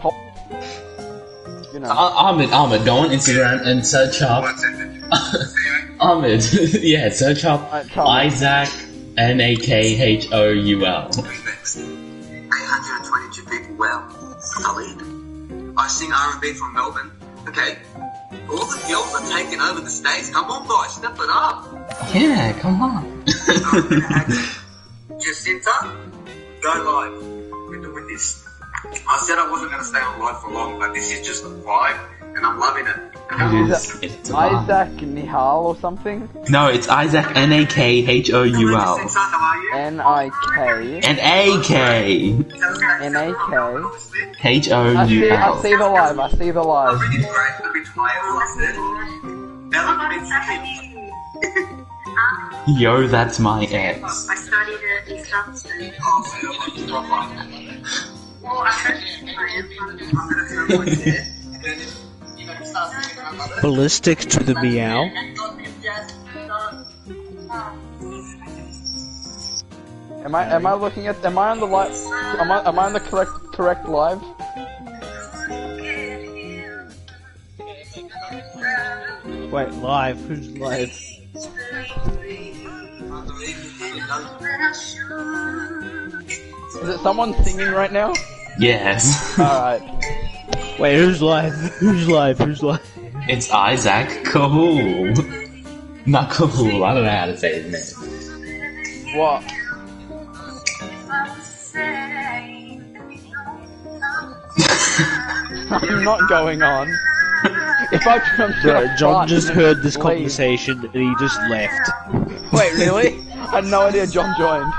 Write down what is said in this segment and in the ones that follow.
top. You know. Ah- Ahmed, Ahmed, go on Instagram and search up. Ahmed, yeah, search up Alright, tell me. Isaac N A K H O U L. Next. 822 people, well, solid. I sing R&B from Melbourne. Okay, all the girls are taking over the stage. Come on, guys, step it up. Yeah, come on. Jacinta, go live with, the, with this. I said I wasn't going to stay on live for long, but this is just a vibe, and I'm loving it. It Is is. it It's a vibe. Isaac Nihal or something? No, it's Isaac N A K H O U L. Jacinta, how are you? N I K N A K N A K. H O I U see. I L. see the live. I see the live. Really great, a bit tired, I said. Now look at me. Yo, that's my ex. I studied at East Oxford. Oh, So you're like, you're right. Well, I heard I am part of the I'm going to turn my chair, and then, you know, start singing my mother. Ballistic to the meow. Am I? Am I looking at? Am I on the live? Am I? Am I on the correct correct live? Wait, live? Who's live? Is it someone singing right now? Yes. Alright. Wait, who's live? Who's live? Who's live? It's Isaac Kahul. Not Kahul, I don't know how to say his name. What? I'm not going on. If I I'm just Bro, John just heard this leave. conversation and he just left. Wait, really? I had no idea John joined.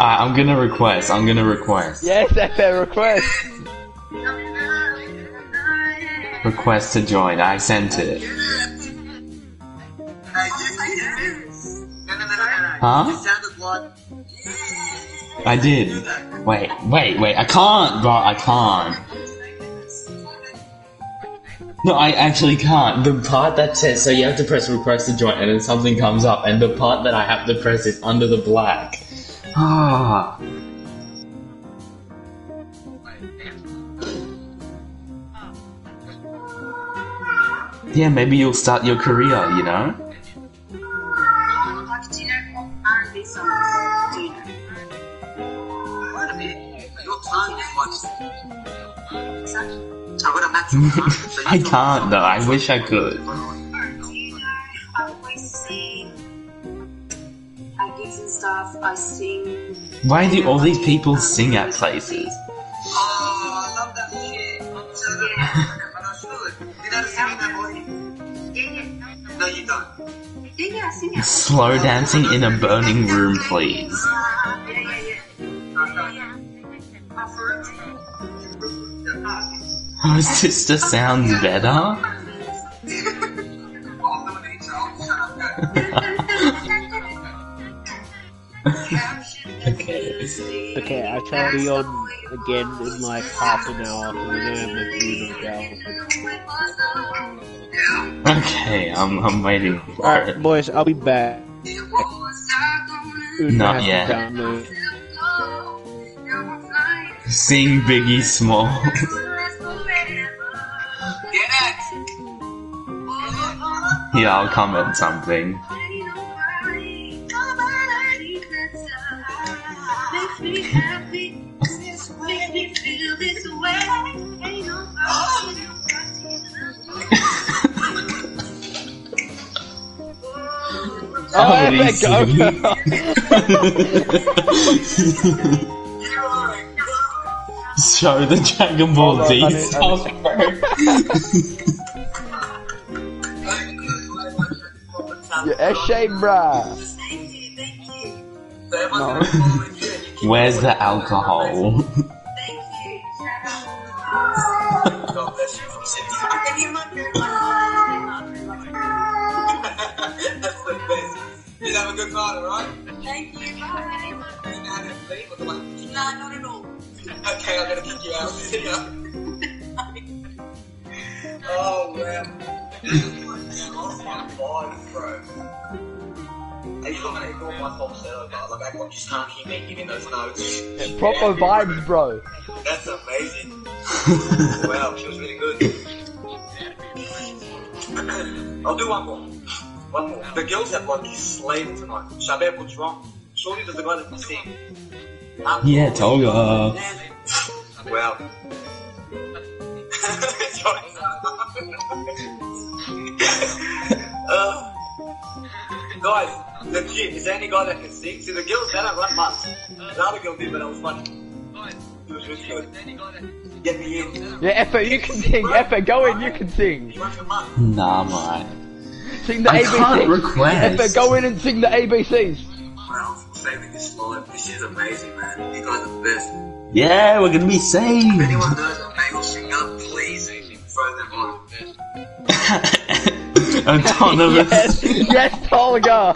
Alright, I'm gonna request, I'm gonna request. Yes, that's a request. Request to join, I sent it. Hey, you, you. No, no, no, no, no. Huh? It sounded like I did. Wait, wait, wait, I can't, bro, I can't. No, I actually can't. The part that says, so you have to press request to join and then something comes up and the part that I have to press is under the black. Ah. Yeah, maybe you'll start your career, you know? I can't though, I wish I could. Stuff, I sing... Why do all these people sing at places? Oh, I love that shit. Yeah. But I should. You know, sing in that body. Yeah, yeah. No, you don't. Yeah, yeah, I sing it. Slow dancing in a burning room, please. Yeah, yeah, yeah. Oh, for real? Okay. Oh, sister sounds better. okay. Okay, I shall be on again in like half an hour and then I have my funeral down. Okay, I'm I'm waiting for Alright, it. boys, I'll be back. Not I have to yet. Sing Biggie Small. Get it! yeah, I'll comment something. Oh, Please there you sing. go. Show the Dragon Ball Hold on, Z I need- I stuff, bro. You eshe, bruh. So everyone's No. gonna follow you and you keep Where's the alcohol? God you. That's the best. You have a good night, alright? Thank you, bye. You know how to leave or do I- No, not at all. Okay, I'm gonna kick you out. See ya. oh wow. Lost oh, my mind, bro. Are you not gonna ignore my falsetto, but like I just can't hear me giving those notes? Proper vibes, bro. That's amazing. amazing. wow, she was really good. I'll do one more. One more. The girls have like slayed it tonight. Shabeb, what's wrong? Surely there's a guy that can sing. Um, Yeah, Tolga. Wow. uh, guys, legit, is there any guy that can sing? See, the girls, they don't run much. The other girl did, but it was funny. It was really good. Get me in. Yeah, Effa, you can sing. Effa, go in, you can sing. You won't come up. Nah, I'm alright. Sing the I ABCs. can't request. Effa, go in and sing the ABCs. Wow, saving this live. This is amazing, man. You guys are the best. Yeah, we're gonna be saved. If anyone knows a male singer, please throw them on. Autonomous. Yes, yes, Tolga.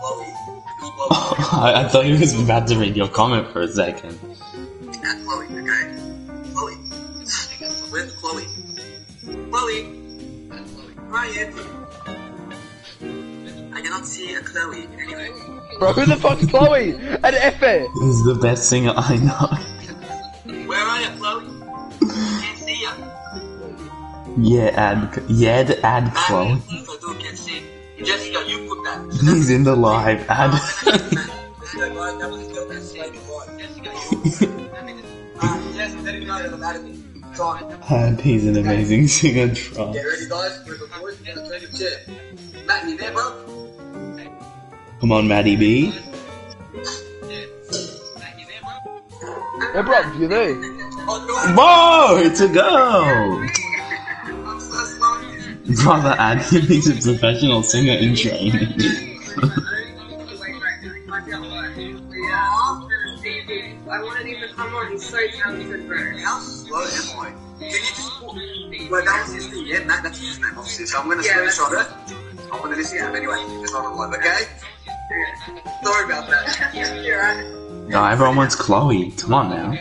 Chloe. Chloe. I, I thought he was about to read your comment for a second. At Chloe, okay? Chloe. Where's Chloe? Chloe. You? I cannot see a Chloe anyway. Bro, who the fuck's Chloe? And Effa. He's the best singer I know. Where are you, Chloe? Can't see ya. Yeah, add, yeah, add Chloe. I can't see. Jessica, you put that. He's in the live. Oh, add. and ah, he's an amazing singer. Try. Get ready, guys. With the boys, we're gonna turn your chair. Matt, you there, bro? Come on, Maddie B. Yeah, bro, you there? Whoa, it's a go! no. I'm so sorry. Brother, Ad, he's a professional singer in training. I wanted him to come on. He's so talented, bro. How slow am I? Can you just put... Well, that was his name, yeah? Matt, that's his name, obviously. So I'm gonna Yeah, screenshot it. I'm gonna listen to him anyway. It's on a live, okay? Sorry about that. You're right. No, everyone wants Chloe. Come on now.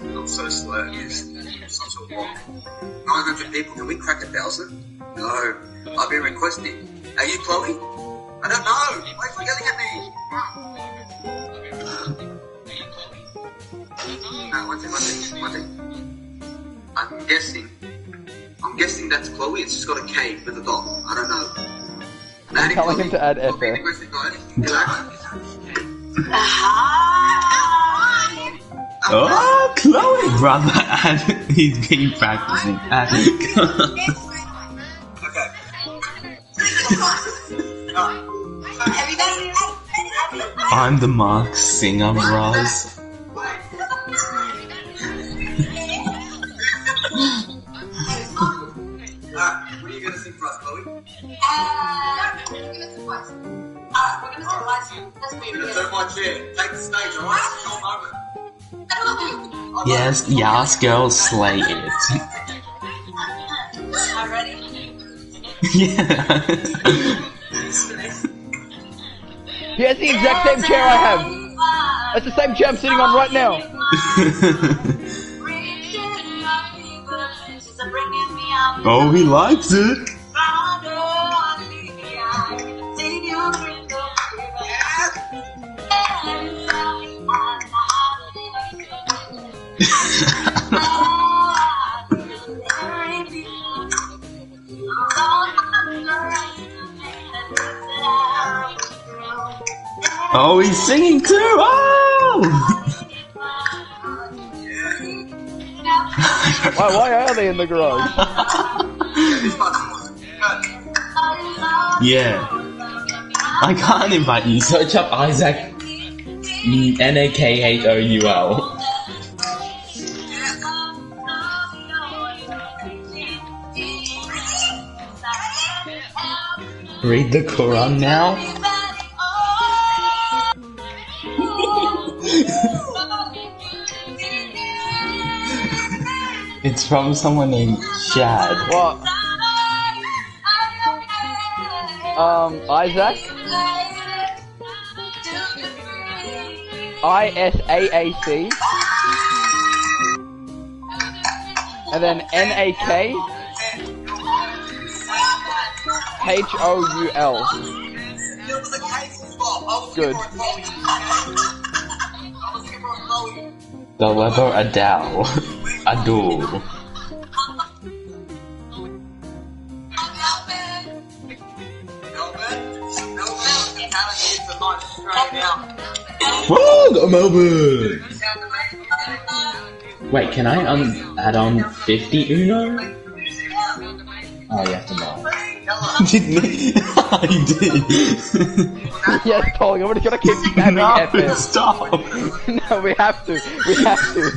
I'm so slow. It's such a walk. 900 people. Can we crack a thousand? No. I've been requesting. Are you Chloe? I don't know. Why are you yelling at me? No, one thing, one thing, one thing. I'm guessing. I'm guessing that's Chloe. It's just got a K with a dot. I don't know. I'm telling him to add I'll Oh, Chloe, brother, Ad, he's been practicing. Ad. Okay. I'm the Mark singer, bros. Alright, what are you gonna sing for us, Chloe? Uh, we're gonna do what? We're gonna do You're gonna turn my chair. Take the stage, alright? It's your moment. what? Yes, yes, girl, slay it. Yeah. He has the exact same chair I have. That's the same chair I'm sitting on right now. oh, he likes it. Oh, he's singing too. Oh! Why, why are they in the garage? This part's good. yeah. I can't invite you. Search up Isaac N A K H O U L. Read the Quran now. It's from someone named Shad. What? Um, Isaac? I S A A C. And then N A K H O U L. There was a cake spot. I was good. The leather Adele. Adele. Whoa, the Melbourne! Wait, can I um add on 50 Uno? Oh, you have to buy. Didn't I did. yes, Paul, I'm gonna keep spamming no, FF. stop. no, we have to. We have to.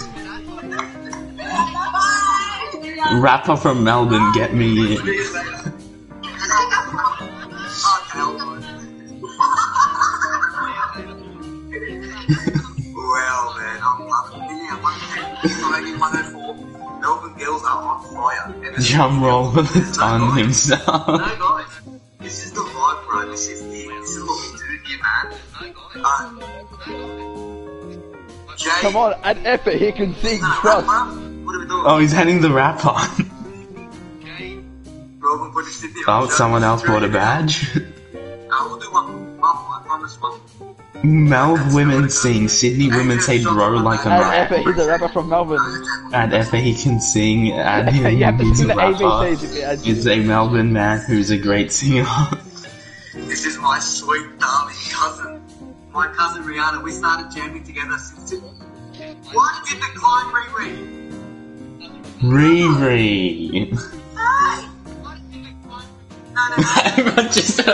Rapper from Melbourne, get me in. Drum roll for the ton himself. No, guys, this is the vibe, bro. This is it. This is what we do here, man. Uh, Jay, Come on, add effort. He can sing. no, Trust. What are we doing? Oh, he's handing the rap on. Melbourne put his Oh, someone else bought a badge. Uh, we'll do one. One, I promise one. Mel women sing, Sydney women say bro like a man. effort. He's a rapper from Melbourne. And Effa, he can sing. Add him, you have he's a rapper. ABCs if you add He's a Melbourne man who's a great singer. This is my sweet darling cousin. My cousin Rihanna. We started jamming together since. Why did you decline Riri? Riri. No, no, no. I just, I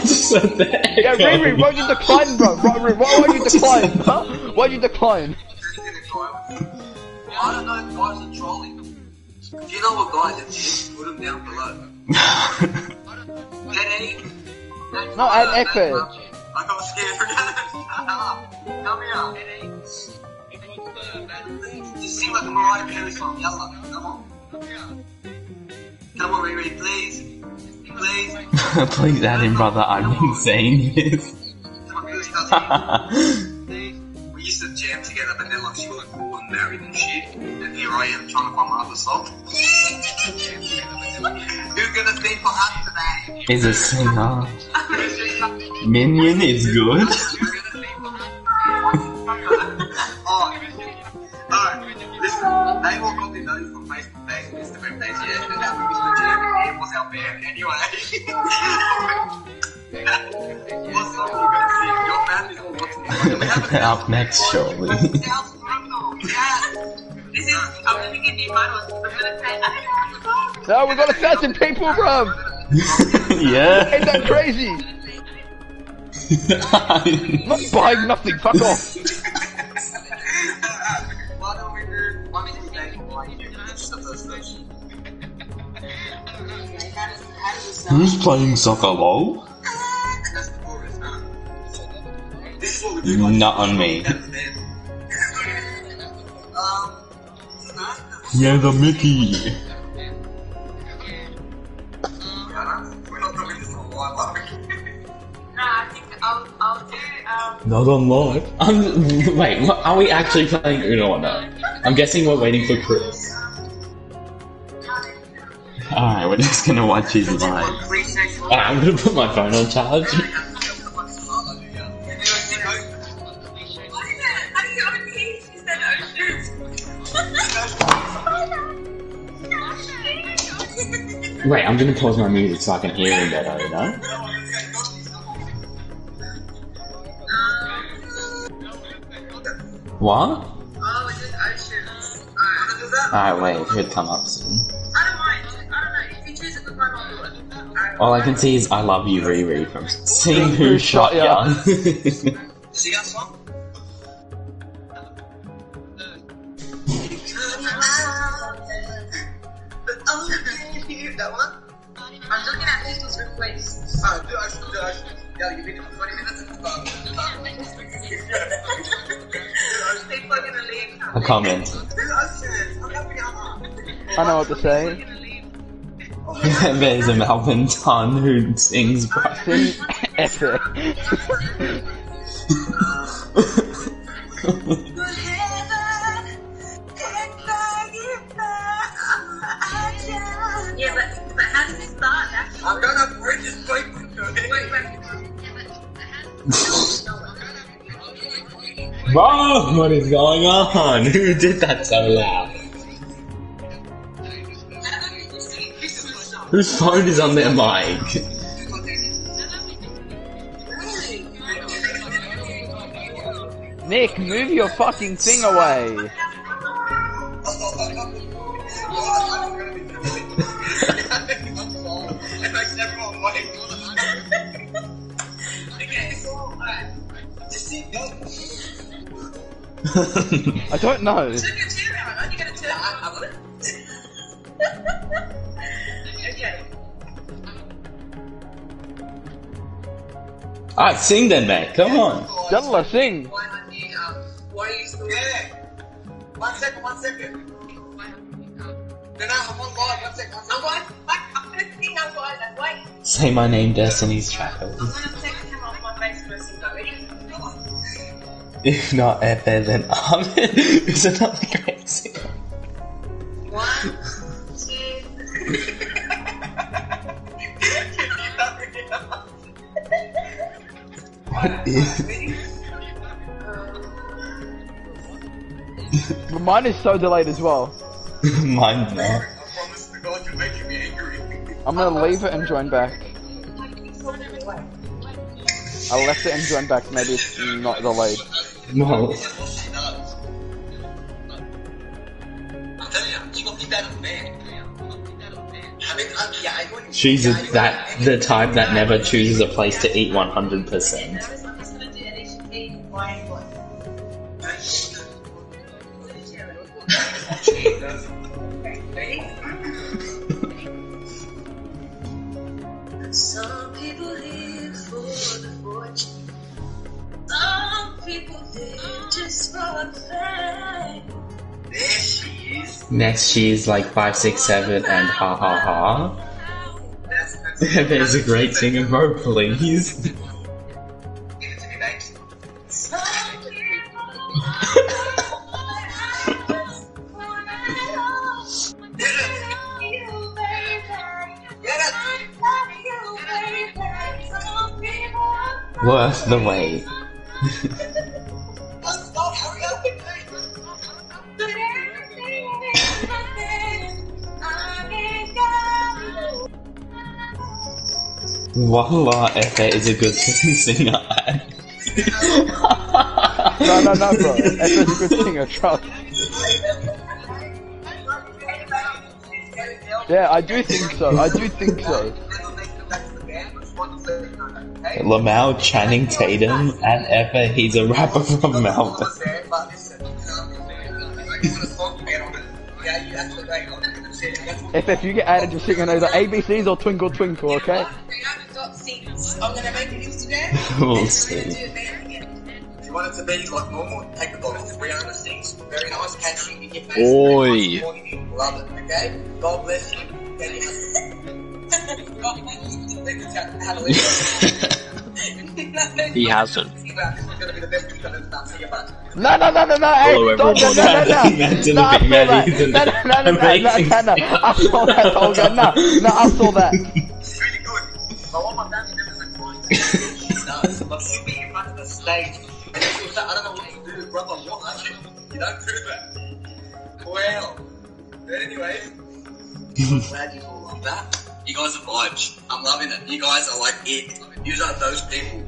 just said that. Yeah, Riri, why'd you decline, bro? Riri, why would you decline? Huh? Why'd you decline? I don't know if guys are trolling. If you know what guys are doing, put them down below. Get any? No, add effort. I got scared. Come here. Just sing like a Mariah Carey song. Yalla. Come on. Come on, Riri, please. Please. Please add him, brother. I've been saying this. Come on, please, cousin. We used to jam together, but then like she like cool and married and shit. And here I am trying to find my other song. Who's gonna sing for us today? Is a singer. Minion is good. oh, listen, they all got me known from Facebook page Instagram page, yeah, and that we used to jam and it was our band anyway. what song are you gonna sing? Your band is all watching me. We have a Up next, surely. Sounds yeah. Is, I'm gonna get new photos. I'm gonna say, I don't. No, we got a thousand people, bro. yeah. Ain't that crazy? I'm not buying nothing. Fuck off. Who's playing soccer lol? That's the chorus, huh? This is what we do. like, Not on me. That's the band. Um, no. Yeah, the Mickey. Not doing on live, are we? No, I think I'll, I'll do, um, Not on live. Um, wait, what, are we actually playing Uno or not? I'm guessing we're waiting for Chris. Alright, we're just gonna watch his live. Three seconds. Alright, I'm gonna put my phone on charge. what is it? How do you open these? Is that ocean? Wait, I'm gonna pause my music so I can hear him better, you know? What? Oh, it's just ocean. Alright. Alright, wait, it should come up soon. All I can see is I Love You Riri from Sing Who Shot Ya. See that song? That one? I'm looking at people's requests. Ah, do I should, do I should. Yeah, you've been for 20 minutes and stuff. People are gonna leave. A comment. I know what to say. There's a Melbourne ton who sings Sing effort. Yeah, but, but how does it start? Actually? I'm gonna bring this paper to Wait, wait. Bro, what is going on? Who did that so loud? Whose phone is on their mic? Nick, move your fucking thing away. I don't know. okay. Alright, sing then, man. Come on. Yalla, sing. Why not you, why are you still there? One second, one second. No, no, I'm on live. One second, one second. I'm going, I'm going to sing, I'm going, I'm waiting. Say my name, Destiny's Child. I'm going to take the camera off my face first and go, ready? If not Efe, then Ahmed, who's another great singer. One, two, What is... But mine is so delayed as well. Mine not. I promise to God you're making me angry. I'm gonna leave it and join back. I left it and joined back. Maybe it's not delayed. No. She's that the type that never chooses a place to eat 100%. I'm just going to do addition my voice. Ready? Some people live for the fortune. Some people live just for. Next, she's like 567 and ha ha ha. There's a great singer vocally. He's. Give it to me, babes. Some people Worth the wait. Wallah, Efe is a good singer. No, no, no, bro. Efe's a good singer. Trust. Yeah, I do think so. I do think so. Lamau, Channing Tatum, and Efe, he's a rapper from Melbourne. If if you get added, just sing either ABCs or Twinkle Twinkle, okay? I'm gonna make an Instagram. We'll and see. gonna do it there again. If you want it to be like normal, take the bottle. Rihanna sings, very nice, catchy, in your face. Oi. nice, morning, Love it, okay? God bless you. Thank you. God bless you. Thank you, chat. Hallelujah. He hasn't. This is gonna be the best thing I've ever done. See you, bud. No, no, no, no, no, hey, Hello, don't, no, everyone. no, no, no. Imagine No, I if saw that. Maddie's No, no, no, no, no, no, amazing no, no. I saw that, Tolga. No, no, I saw that. Members are trying to do, she does, but she'll be in front of the stage, and then she'll I don't know what to do, brother, what? You don't do that. Well, but anyways, I'm glad you all love that. You guys are vibes. I'm loving it. You guys are like it. You are those people.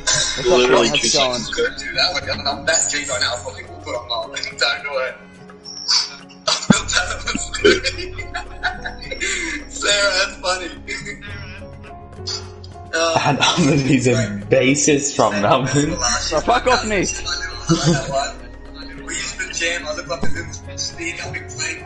Literally How's two it going? seconds. Don't do that. Like, I'm, I'm best cheese right now. I probably will put on my Don't do it. I feel that Sarah, that's funny. Uh, And Ahmed, he's a bassist from Melbourne. No, fuck off, Nick. We used to jam. I look like a little speed. I'll be playing.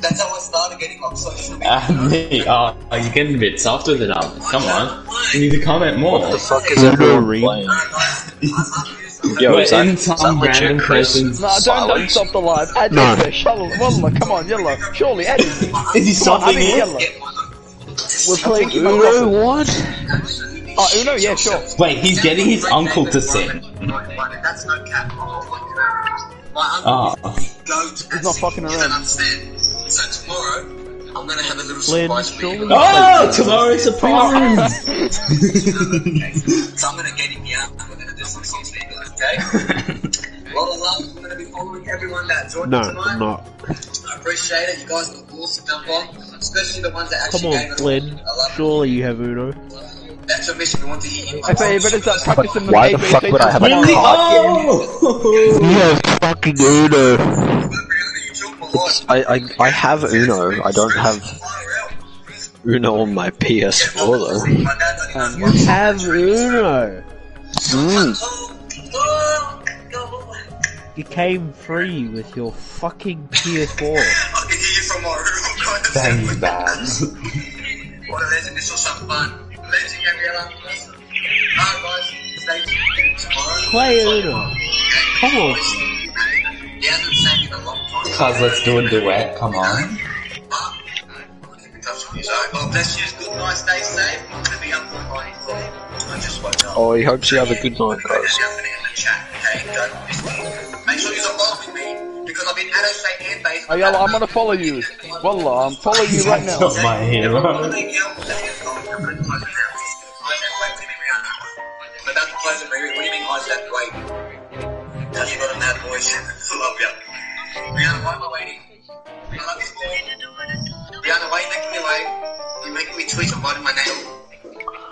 That's how I started getting on social media. And me, oh, oh, you're getting a bit soft with it, Ahmed. Come on. You need to comment more. What the fuck is everyone playing? Yo, We're is that, in is that some legit random Chris? person's- No, don't, don't stop the live. Add No. no. Shalom, come on, yalla. Surely, add it. Is he Come I stopping mean, it? yalla. We're playing Uno. Uno, what? Oh, Uno, yeah, sure. Wait, he's getting his uncle to sing. That's no cap. My Oh. uncle goes He's not fucking around. So tomorrow, I'm gonna have a little Lynn, surprise for you. Oh, tomorrow's surprise! So I'm gonna get him out and we're gonna do some songs for you guys, okay? A lot love. I'm going to be following everyone that joined No, me tonight. I'm not. I appreciate it. You guys look awesome to jump on, especially the ones that Come actually on, gave it Flynn. all. I love Surely you have Uno. That's your mission. We want to hear you. FA, you better start practicing the Why the fuck would I have a tomorrow. Oh! You have fucking Uno. You took my life. I, I, I have Uno. I don't have Uno on my PS4 though. My dad don't even You have Uno. Oh. You came free with your fucking PS4. I can hear you from my room. kind of Thanks, sound. Babs. What a legend. This was some fun. Legend, Gabriella. Alright, guys. Stay tuned tomorrow. Play Uno. Come on. He hasn't sang in a long time. Cuz, let's do a duet, come on. But, I'll keep in touch with you. So, God bless you. Good night. Stay safe. I'm going to be up for my I just woke up. Oh, he hopes you have a good night, guys. Yeah, I'm gonna follow you. Wallah, I'm following you right now. Not my hero. About to close What you mean Isaac? Wait. Because you got a mad voice. I love you. Rihanna, why am I waiting? I love you. Rihanna, why are you making me wait? You're making me twitch. I'm biting my nail.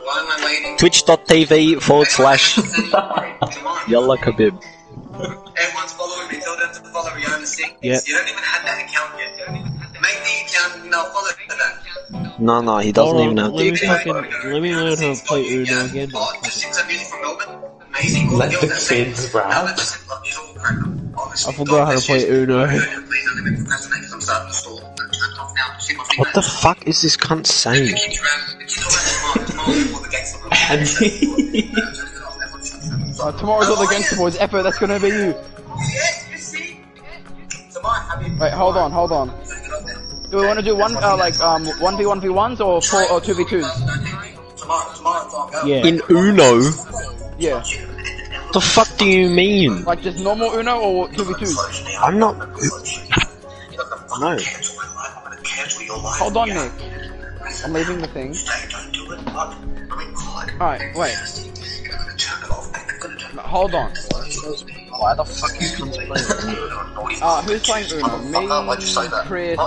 Why am I waiting? Twitch.tv forward slash Yalla Khabib. Everyone's follow Rihanna Singh. Yep. You don't even have that account yet. You don't even have that. Make the account and I'll follow that. No, no, he doesn't Hold even on, have let the me account. fucking let me learn how to play Uno again. Oh, just sing from Melbourne. Amazing. Let the that kids rap. Now let's just love you all crack up. Honestly, I forgot how to play. Uno. Please don't let me procrastinate 'cause I'm starting to stall. I'm turned off now. See my What the fuck is this cunt saying? kids rap. The kids all rap tomorrow. Tomorrow before the gangster rap. Uh, tomorrow's all the gangster boys. FA, that's gonna be you. Yes, Wait, hold on, hold on. Do we want to do one, uh, like, um, 1v1v1s or 4 or 2v2s? Tomorrow, tomorrow, tomorrow. Go. Yeah. In Uno? Yeah. The fuck do you mean? Like, just normal Uno or 2v2s? I'm not. No. Hold on, Nick. I'm leaving the thing. Alright, wait. No, Hold on. Why the fuck you cunts playing Uno? Uh, who's playing Uno? Me, Chris,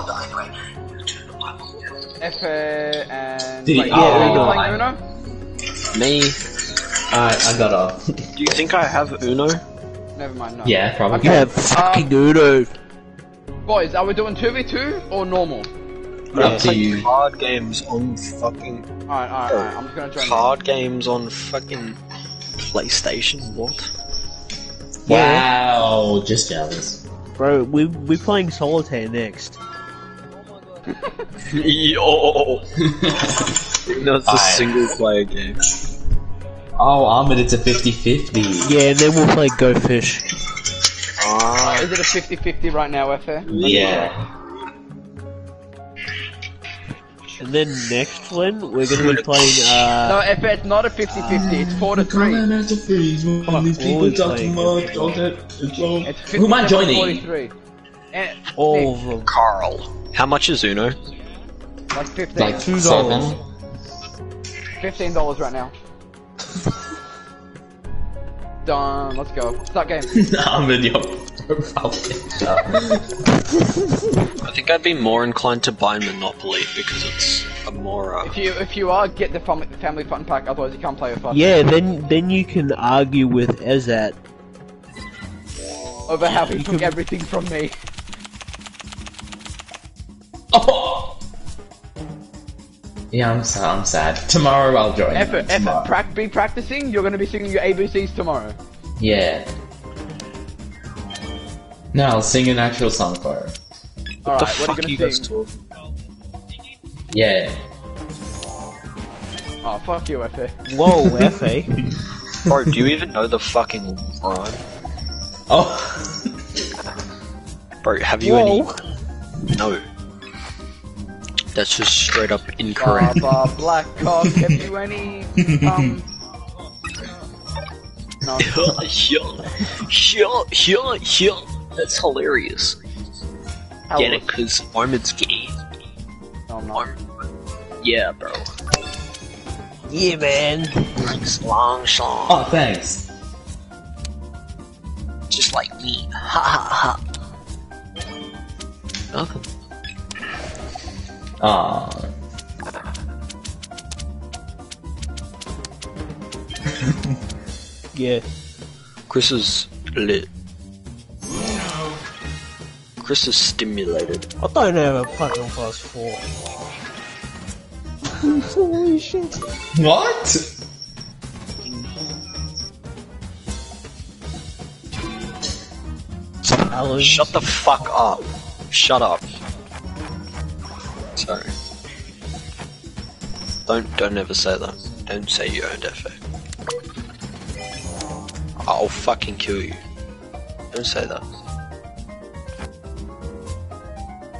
Efe, and... Did he- Wait, oh. yeah, are you playing Uno? Me? Alright, I got off. Do you think I have Uno? Never mind, no. Yeah, probably. You have fucking Uno. Boys, are we doing 2v2 or normal? Up to you. Card games on fucking. Alright, alright, alright. I'm just gonna join Hard games on fucking PlayStation? What? Wow, just jealous. Bro, we we playing solitaire next. Yo! That's a single player game. Oh, Ahmed, it's a 50-50. Yeah, and then we'll play Go Fish. Ah, Is it a 50-50 right now, Efe? Yeah. And then next, one, we're gonna be playing, uh... No, Efe, it's not a 50-50. It's 4 to 3. These people talk too much, It's 57 Who am I joining? 43. And, all Nick, of them. Carl. How much is Uno? like 15. Like Two seven. $15 right now. Done. Let's go. Start game. Ahmed, your profile picture. I think I'd be more inclined to buy Monopoly because it's a more. Uh, If you if you are, get the fam- family fun pack. Otherwise, you can't play with us. Yeah, then then you can argue with Ezat. Over how he took everything from me. Oh! Yeah, I'm sad. I'm sad. Tomorrow I'll join. Effort, effort. Tomorrow. Prac- be practicing. You're gonna be singing your ABCs tomorrow. Yeah. No, I'll sing an actual song for her. All the right. fuck What are you you guys gonna talking? Yeah. Oh, fuck you, Effort. Whoa, Fa. Bro, do you even know the fucking rhyme? Oh. Bro, have you Whoa. any? No. That's just straight up incorrect. Baba Black Cock. Have you any? Um. No. yeah, yeah, yeah. That's hilarious. How Get it? Cause Armin's gay. No, I'm not. Yeah, bro. yeah, man. Likes long song. Oh, thanks. Just like me. Ha ha ha. Nothing. Ah. Yeah. Chris is lit. Chris is stimulated. I don't have a fucking plus four. Holy shit. What? Alan. Shut the fuck up. Shut up. Don't don't ever say that. Don't say you earned FA. I'll fucking kill you. Don't say that.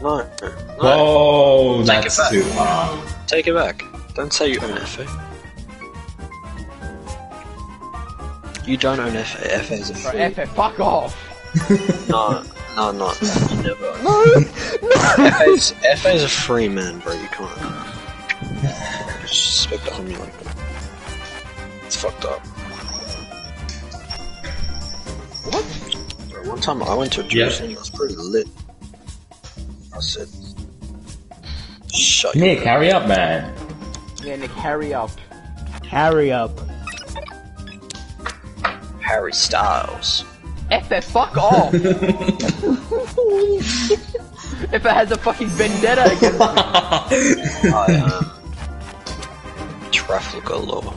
No, no, no. Whoa, Take that's it back. too far. Take it back. Don't say you own FA. You don't own FA. FA is a free. Right, FF, fuck off. No, no, no. You never. No, no. FA's, FA's a free man, bro. You can't the homie like that. It's fucked up. What? One time I went to a Yeah. Jewish and it was pretty lit. I said, "Shut Nick, hurry up, man. Yeah, Nick, hurry up. Hurry up. Harry Styles." FF, fuck off. if it has a fucking vendetta against me. I am Trafalgar Law.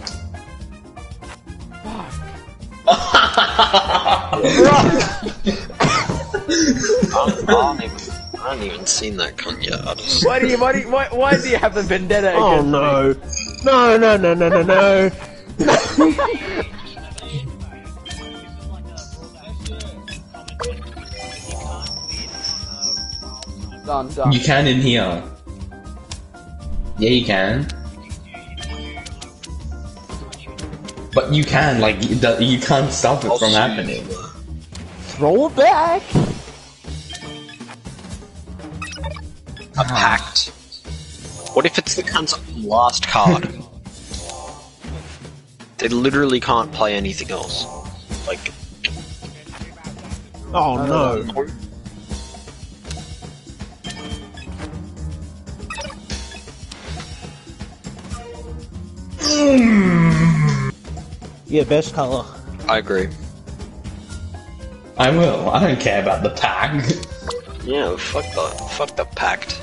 I haven't even, I haven't even seen that cunt yet. I just, Why do you, why do you, why, why do you have the vendetta Oh against me? no. No, no, no, no, no, no. Done, done. You can in here. Yeah, you can. But you can, like, you, can't stop it I'll from sue you happening. Throw it back. A pact. What if it's the cunt's last card? they literally can't play anything else. Like, Oh no. Yeah, best color. I agree. I will. I don't care about the pack. Yeah, fuck the, fuck the pact.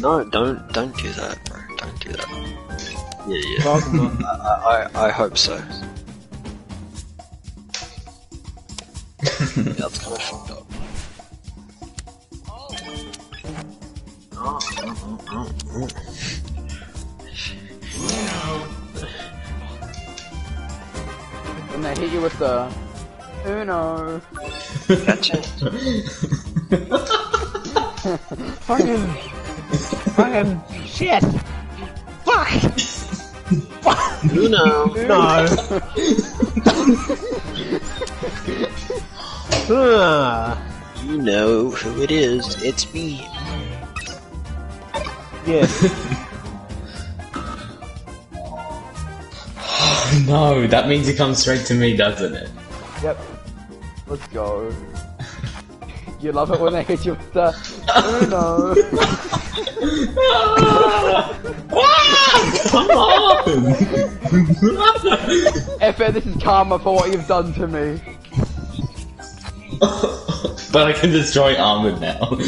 no, don't, don't do that, bro. Don't do that. Yeah, yeah. I, I, I hope so. yeah, that's kind of fucked up. Oh, oh, oh, When they hit you with the Uno. Gotcha. fucking. Fucking shit. Fuck. Uno. No. Ah, You know who it is. It's me. yeah. no, that means it comes straight to me, doesn't it? Yep. Let's go. You love it when they hit you with the Uno. Come on! FF, this is karma for what you've done to me. but I can destroy Armored now.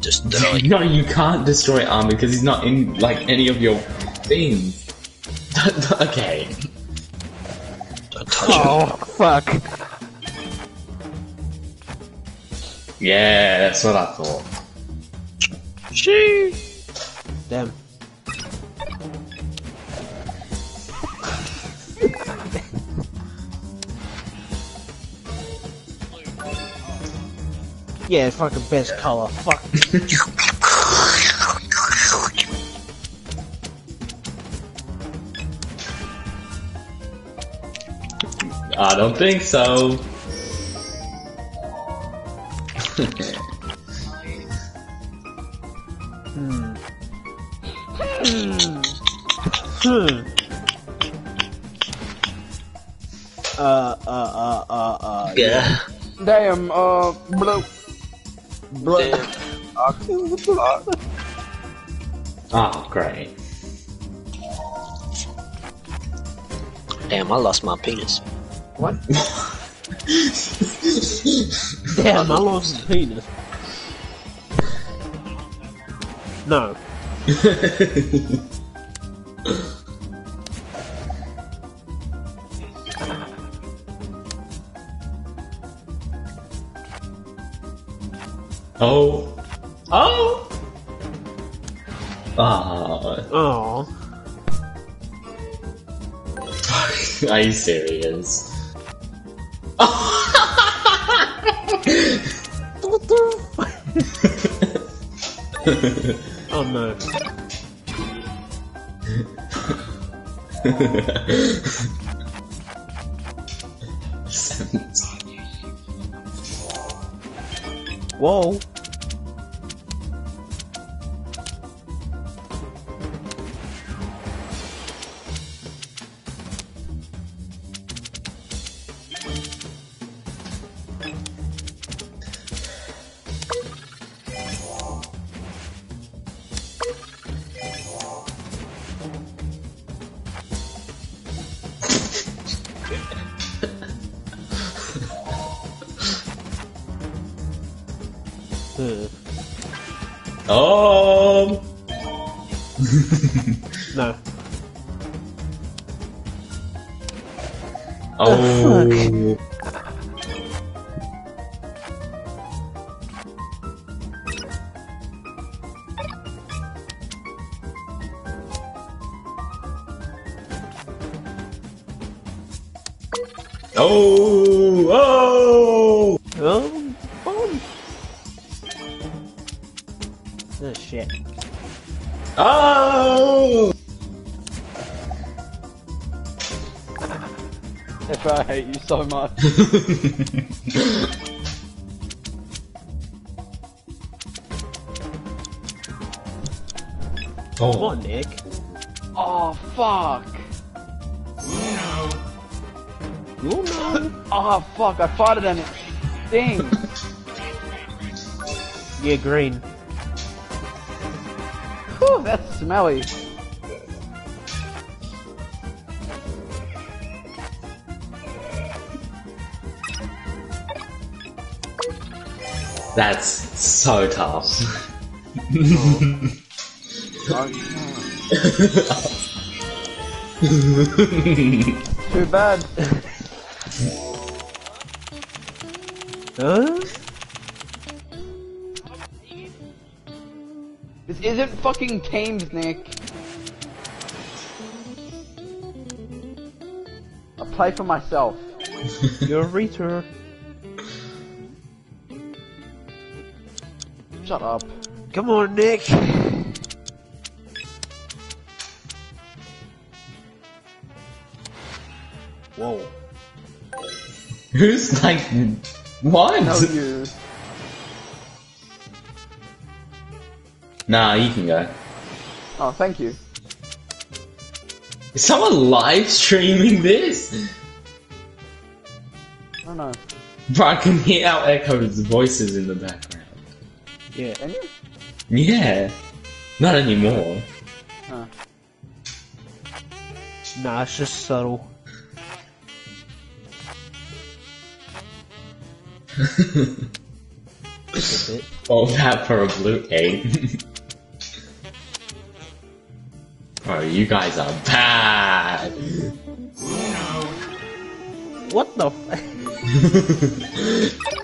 Just die. no, you can't destroy Armored because he's not in like any of your things. okay. Don't touch Oh fuck. Yeah, that's what I thought. it. She. Damn. Yeah, fucking best color. Fuck. I don't think so. Hmm. Hmm. Uh, uh, uh, uh, uh. Yeah. Damn, uh, blue. Blue. Oh, great. Damn, I lost my penis. What? Damn, I lost his penis. No. Oh no. Whoa. So much. Come Oh. on, Nick. Oh, fuck. You know. Oh, fuck, I farted and it stings. yeah, green. Whew, that's smelly. That's so tough. Too bad. Huh? This isn't fucking Teams, Nick. I play for myself. You're a retard. Shut up. Come on, Nick. Whoa. Who's like what? No, you. Nah, you can go. Oh, thank you. Is someone live streaming this? Oh no. Bro, I can hear our echoes voices in the background. Yeah. Yeah. Not anymore. Huh. Nah, it's just subtle. All that for a blue egg. Bro, you guys are bad. What the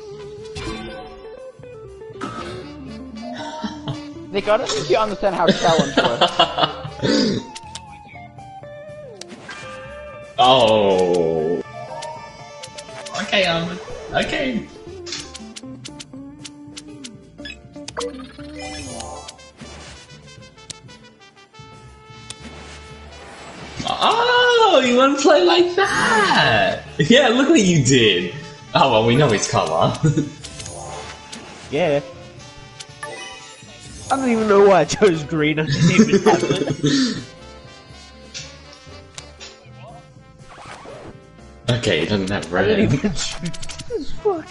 Nick, I don't think you understand how challenge works. oh. Okay, um, okay. Oh, you want to play like that? Yeah, look what you did. Oh well, we know his color. Yeah. I don't even know why I chose green. I didn't even have it. Okay, he doesn't have I didn't red. even shoot this fuck.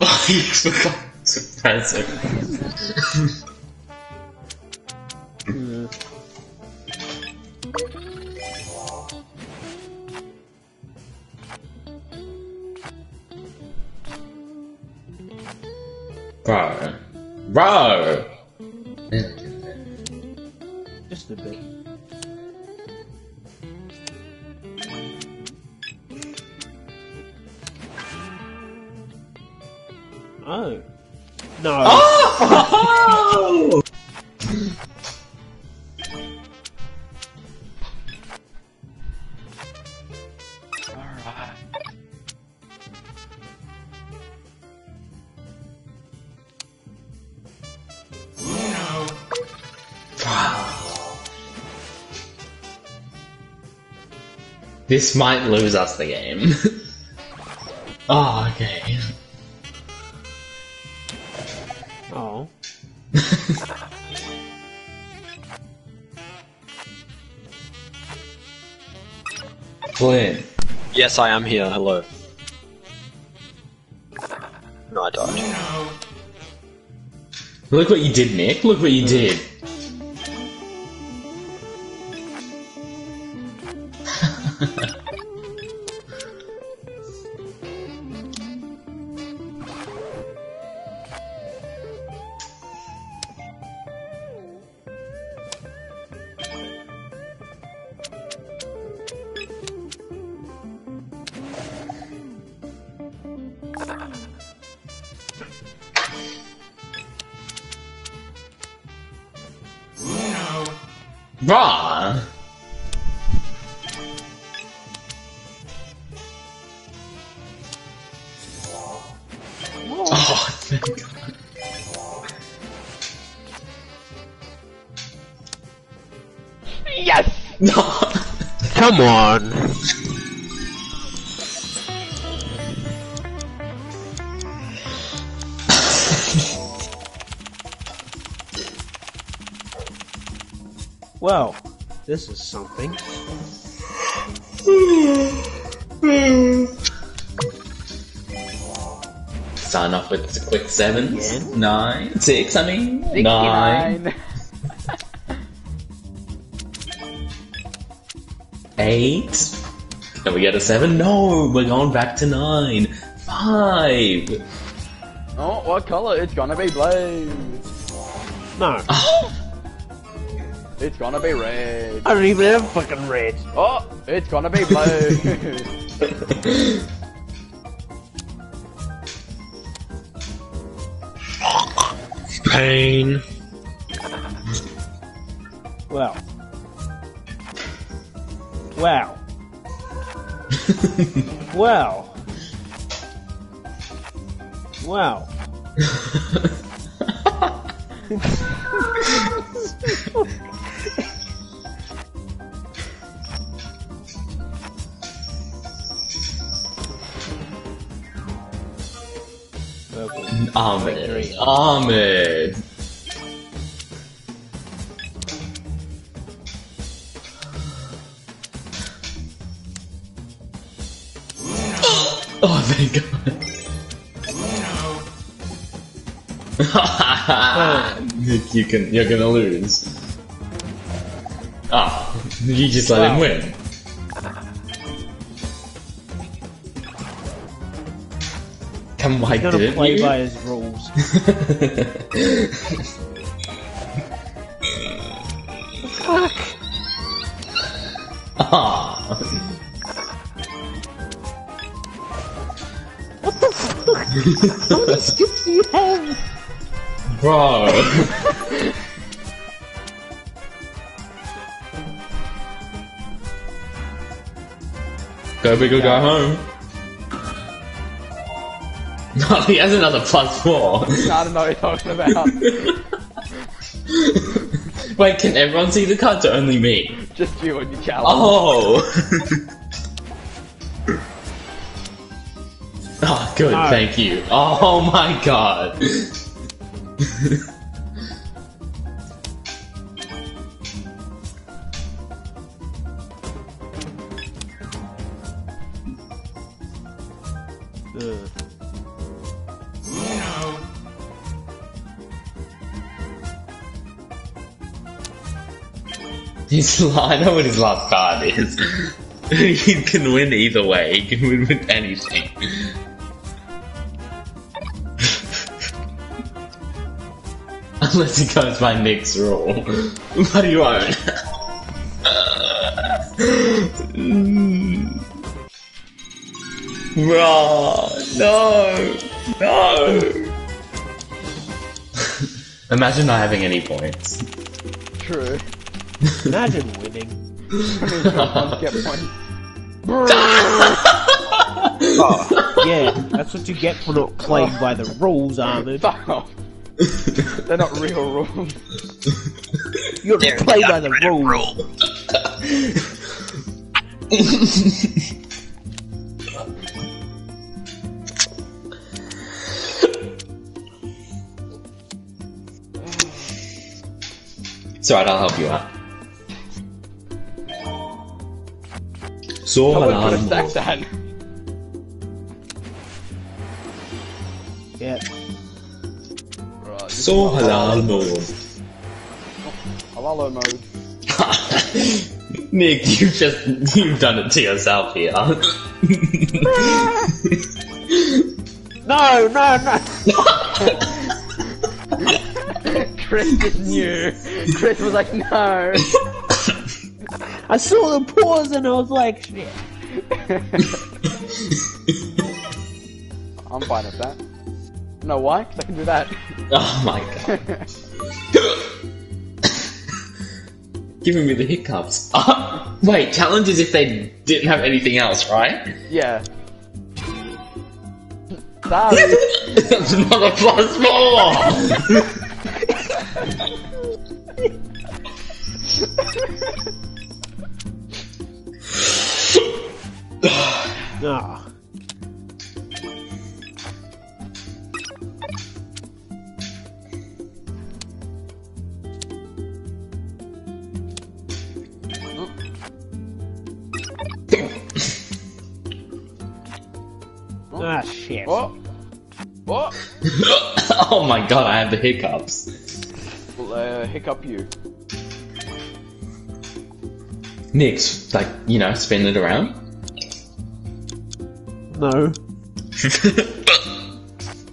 he forgot Bro! This might lose us the game. oh, okay. Oh. Flynn. Yes, I am here. Hello. No, I died. Look what you did, Nick. Look what you did. Come on. Well, this is something. Starting off with a quick sevens. Again? Nine. Six, I mean. Nine. Eight. Can we get a seven? No, we're going back to nine. Five. Oh, what color? It's gonna be blue. No, It's gonna be red. I don't even have fucking red. Oh, it's gonna be blue. Pain. Wow. Wow. wow. Wow. Ahmed. Ahmed. Thank God. Nick, you can, you're gonna lose. Oh, you just let him win. Come, why He's gonna didn't play you? by his rules. How many skips do you have? Bro. go big or go home. No, he has another plus four. I don't know what you're talking about. Wait, can everyone see the cards or only me? Just you and your challenge. Oh! good, No. thank you. Oh my god. His, I know what his last card is. he can win either way. He can win with anything. Unless he goes by Nick's rule. But he won't. Bro, no, no. Imagine not having any points. True. Imagine winning. I mean, someone get. Oh, yeah, that's what you get for not playing by the rules, Ahmed. Fuck off. They're not real rules. You have to They're play by the written rules. It's alright, I'll help you out. So Someone could um, have halal. stacked that. Yeah. So halal mode. Halal mode. Nick, you've just you've done it to yourself here. No, no, no. Chris knew. Chris was like, no. I saw the pause and I was like, shit. I'm fine with that. No, why? Because I can do that. oh my god. Giving me the hiccups. Ah, wait, challenge is if they didn't have anything else, right? yeah. Sorry. That's not a plus four! Ah. Ah, shit. what? What? oh my god, I have the hiccups. Well, uh, hiccup you. Nick's like, you know, spin it around. No.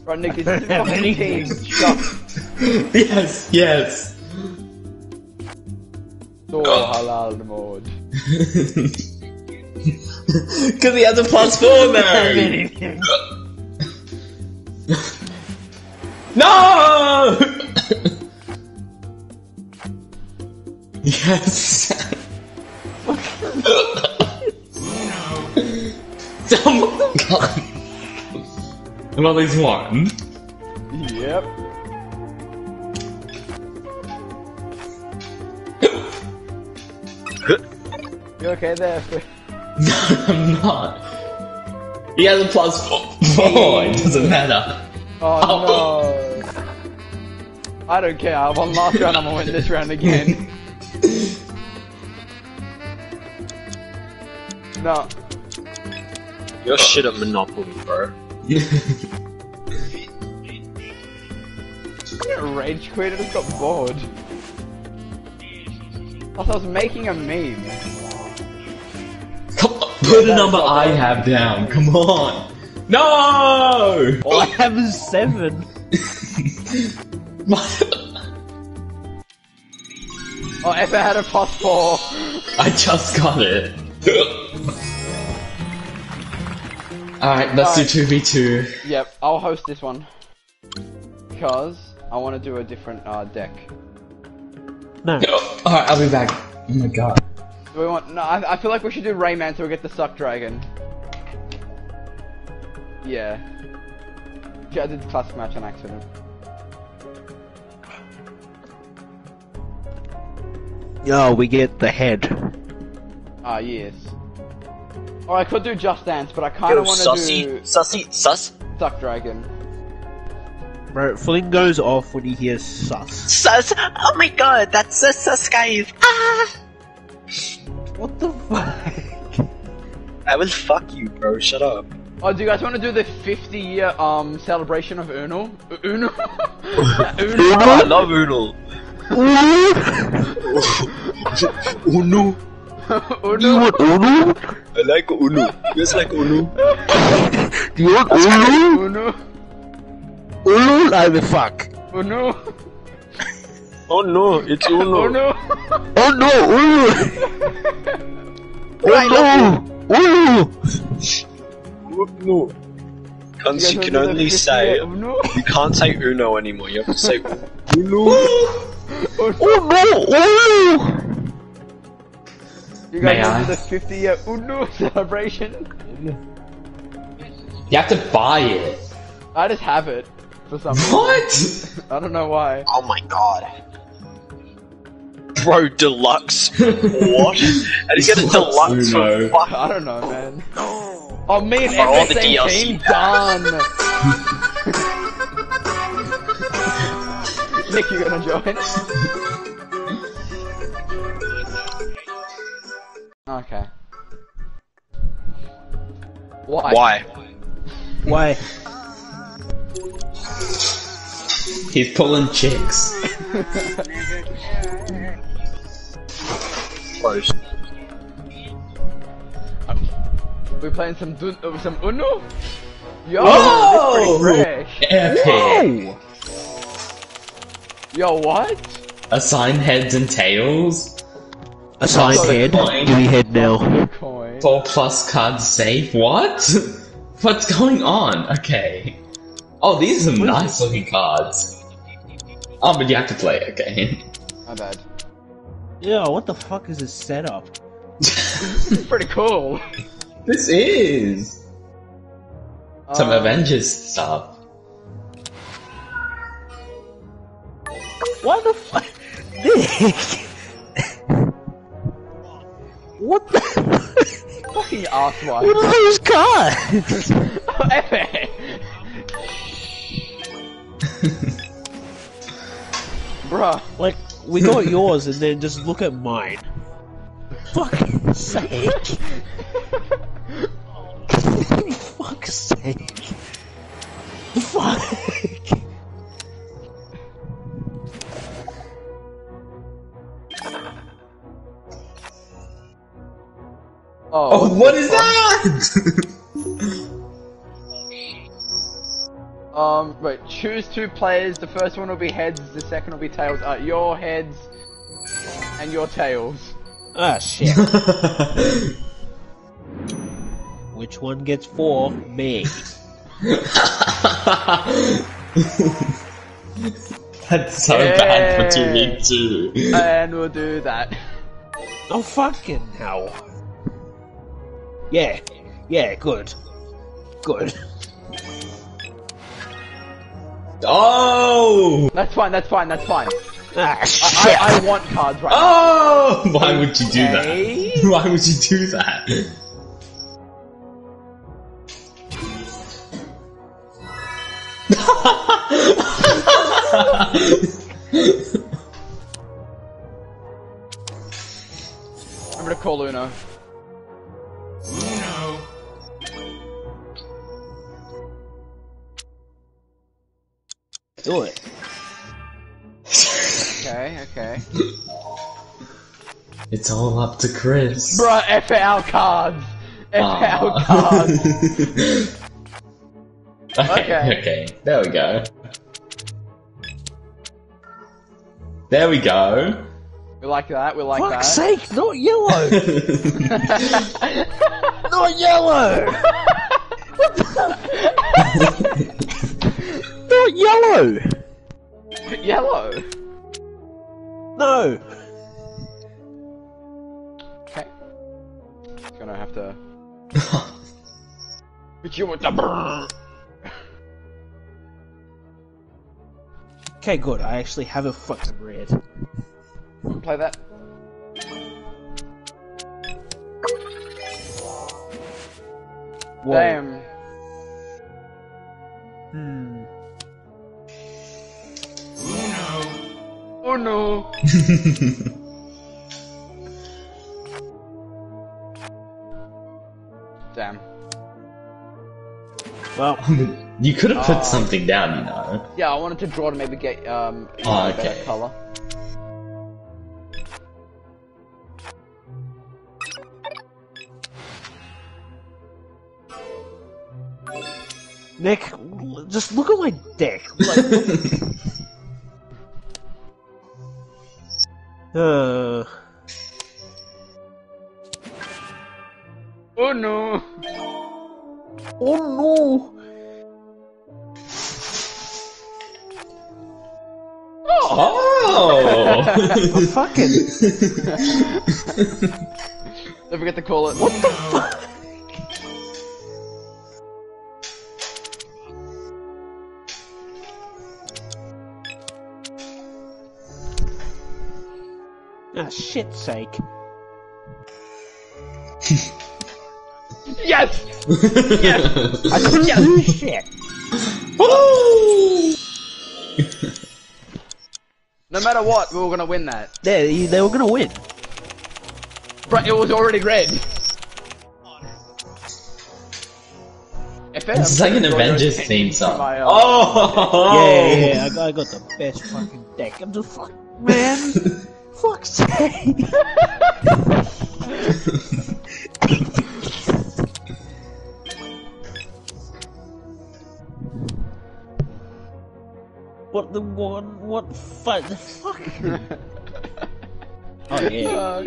Right, Nick, is don't fucking anything. team. Yes, yes. So halal mode. Because he has a plus four now. no! yes. oh my god. Well, at least one. Yep. You okay there? No, I'm not. He has a plus four. four. It doesn't matter. Oh, oh no. I don't care. I won last round. I'm gonna win this round again. no. You're shit at Monopoly, bro. I'm gonna rage quit. I just got bored. Plus, I was making a meme. Come on, put a number I have down. Come on. No! All I have is seven. Oh, if I had a plus four. I just got it. Alright, let's do 2v2. Yep, I'll host this one. Because I want to do a different uh, deck. No. Alright, I'll be back. Oh my god. Do we want? No, I, I feel like we should do Rayman so we get the Suck Dragon. Yeah. Yeah, I did the classic match on accident. Oh, we get the head. Ah, yes. Or I could do Just Dance, but I kind Yo, of want to sussy, do sussy, sus, Duck Dragon. Bro, Flynn goes off when he hears sus. sus. Oh my god, that's a sus guys. Ah, What the fuck? I will fuck you, bro. Shut up. Oh, do you guys want to do the 50 year um celebration of Uno? U- Uno? Uno? I love Uno. Uno. Uno? Uno? I like Uno. You guys like Uno? Do you want Uno? Uno? Uno? I the fuck. Uno? Oh no, it's Uno. Oh, Uno? Oh no, Uno! Oh no! Uno! Uno. Cunts, you guys can wanna do the only say Uno? you can't say Uno anymore. You have to say Uno. Oh no! Uno! You May guys I? want to do the 50 year Uno celebration? You have to buy it. I just have it for some reason. What? I don't know why. Oh my god. Bro, deluxe. what? How do you get a Deluxe deluxe Uno. for fuck? I don't know, man. Oh, me and For all the FS DLC. team done. Nick, you gonna join? Okay. Why? Why? Why? He's pulling chicks. Close. We playing some dun- uh, some Uno? Yo, Whoa! this pretty fresh. Epic. Yo, what? Assign heads and tails. Assign Sorry. head. Give me head now. Coin. Four plus cards safe. What? What's going on? Okay. Oh, these are nice looking cards. Oh, but you have to play it, okay. My bad. Yo, what the fuck is this setup? It's pretty cool. this is some Uh, Avengers stuff. What the fuck? Nick! what the Fucking asswipe. What are those cards? Oh, epic. Bruh. like, we got yours and then just look at mine. Fucking sake. Fuck's sake. Fuck. Oh, Oh, what is that? Um, wait, choose two players. The first one will be heads, the second will be tails. Uh, your heads and your tails. Ah, shit. Which one gets four? Me. That's so bad for 2v2. and we'll do that. Oh, fucking hell. Yeah. Yeah, good. Good. Oh! That's fine, that's fine, that's fine. Ah, I, shit. I, I want cards right Oh! Why would you do that? Why would you do that? I'm gonna call Uno. Do it. Okay, okay. It's all up to Chris. Bruh, F our cards! F ah. our cards! okay, Okay. okay, there we go. There we go. We like that, we like Fuck's that. sake, not yellow! not yellow! Not yellow! Yellow! No! Okay. Gonna have to. Hit you with the. Okay, good. I actually have a fucking red. Play that. Whoa. Damn. Hmm. Oh no. Damn. Well, you could have put Oh. something down, you know. Yeah, I wanted to draw to maybe get um Oh, a better color. Nick, just look at my dick. Like, uh, Oh no. oh no! Oh! Fucking Don't forget to call it. what the fuck? Ah, shit's sake. Yes. yes! I couldn't do shit. No matter what, we were gonna win that. They, they were gonna win. But it was already red. If This is like an Avengers theme song. My, uh, Oh! Yeah, yeah, yeah, I, got- I got the best fucking deck. I'm just fuck, man. Fuck's sake. what the one? What fu- the fuck? oh yeah. uh,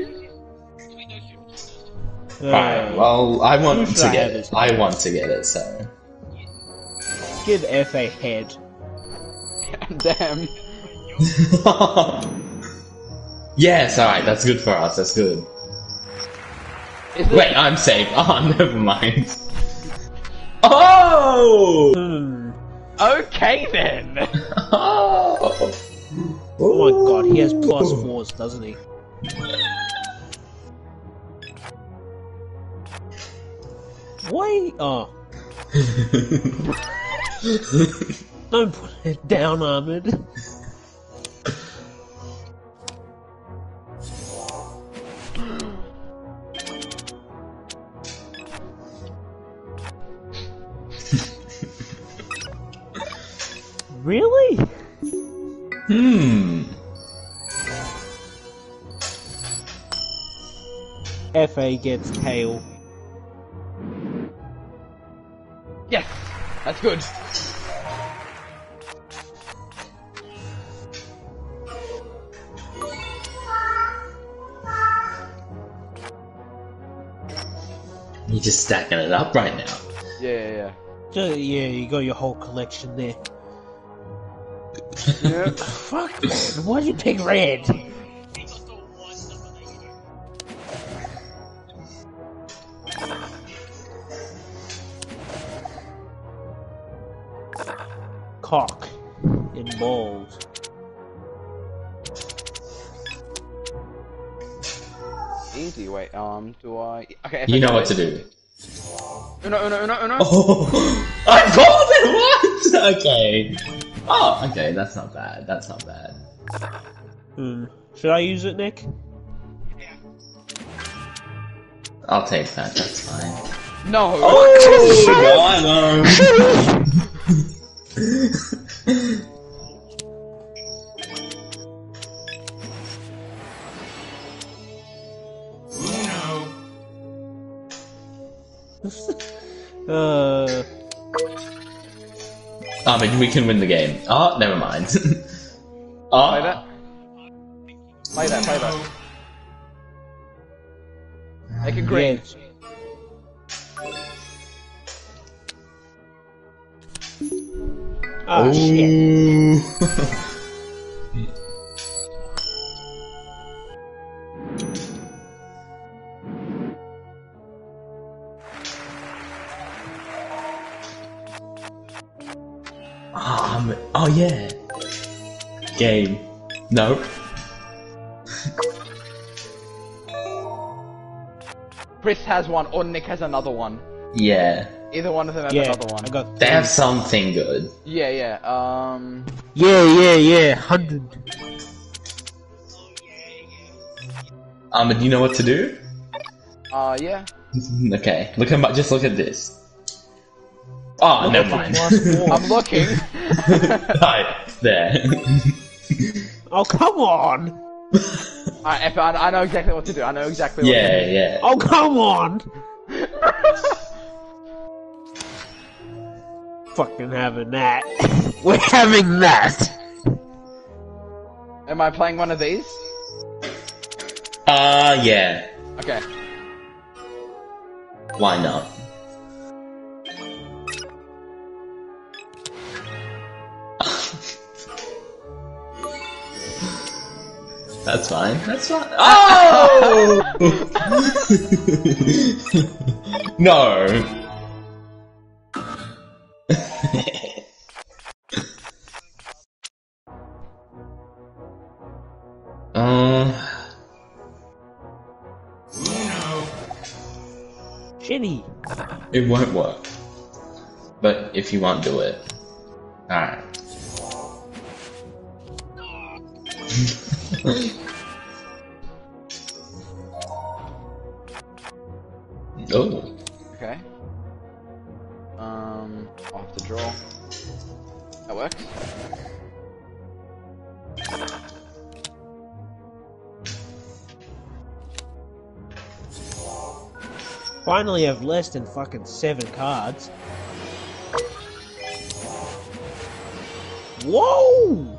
Fine, well, I want to I get it. I want to get it, so. Give F a head. damn. yes, alright, that's good for us, that's good. Is it? Wait, I'm safe. Oh, never mind. Oh! Hmm. Okay then. Oh! Oh my god, he has plus fours, doesn't he? Wait! Oh. Don't put it down, Ahmed. Really? Hmm. FA gets tail. Yes. That's good. You're just stacking it up right now. Yeah, yeah, Ju- Yeah, you got your whole collection there. Yeah. yeah. Fuck, man. Why'd you pick red? Cock in balls. Easy. Wait. Um. Do I? Okay. You I know what to it- do. Uno, uno, uno, uno. Oh! I called it! What? Okay. Oh, okay, that's not bad. That's not bad. Hmm. Should I use it, Nick? I'll take that, that's fine. No. Oh! Uh. Ah, I mean, we can win the game. Oh, never mind. oh, Play that. Play that. Play that. Make it green. Yes. Oh, shit. Ooh. Um, Game. No. Chris has one, or Nick has another one. Yeah. Either one of them has Yeah, another one. I got. They have something good. Yeah, yeah. Um, Yeah, yeah, yeah. Hundred. Um, do you know what to do? uh, yeah. Okay, look at my, just look at this. Oh, never mind. I'm looking. right, there. Oh come on! I, if I, I know exactly what to do. I know exactly. What yeah, To do. yeah. Oh come on! Fucking having that. We're having that. Am I playing one of these? Uh, yeah. Okay. Why not? That's fine. That's fine. Oh! no. um. Shitty. It won't work. But if you won't do it. Alright. oh. Okay. Um, I'll have to draw. That works. Finally have less than fucking seven cards. Whoa!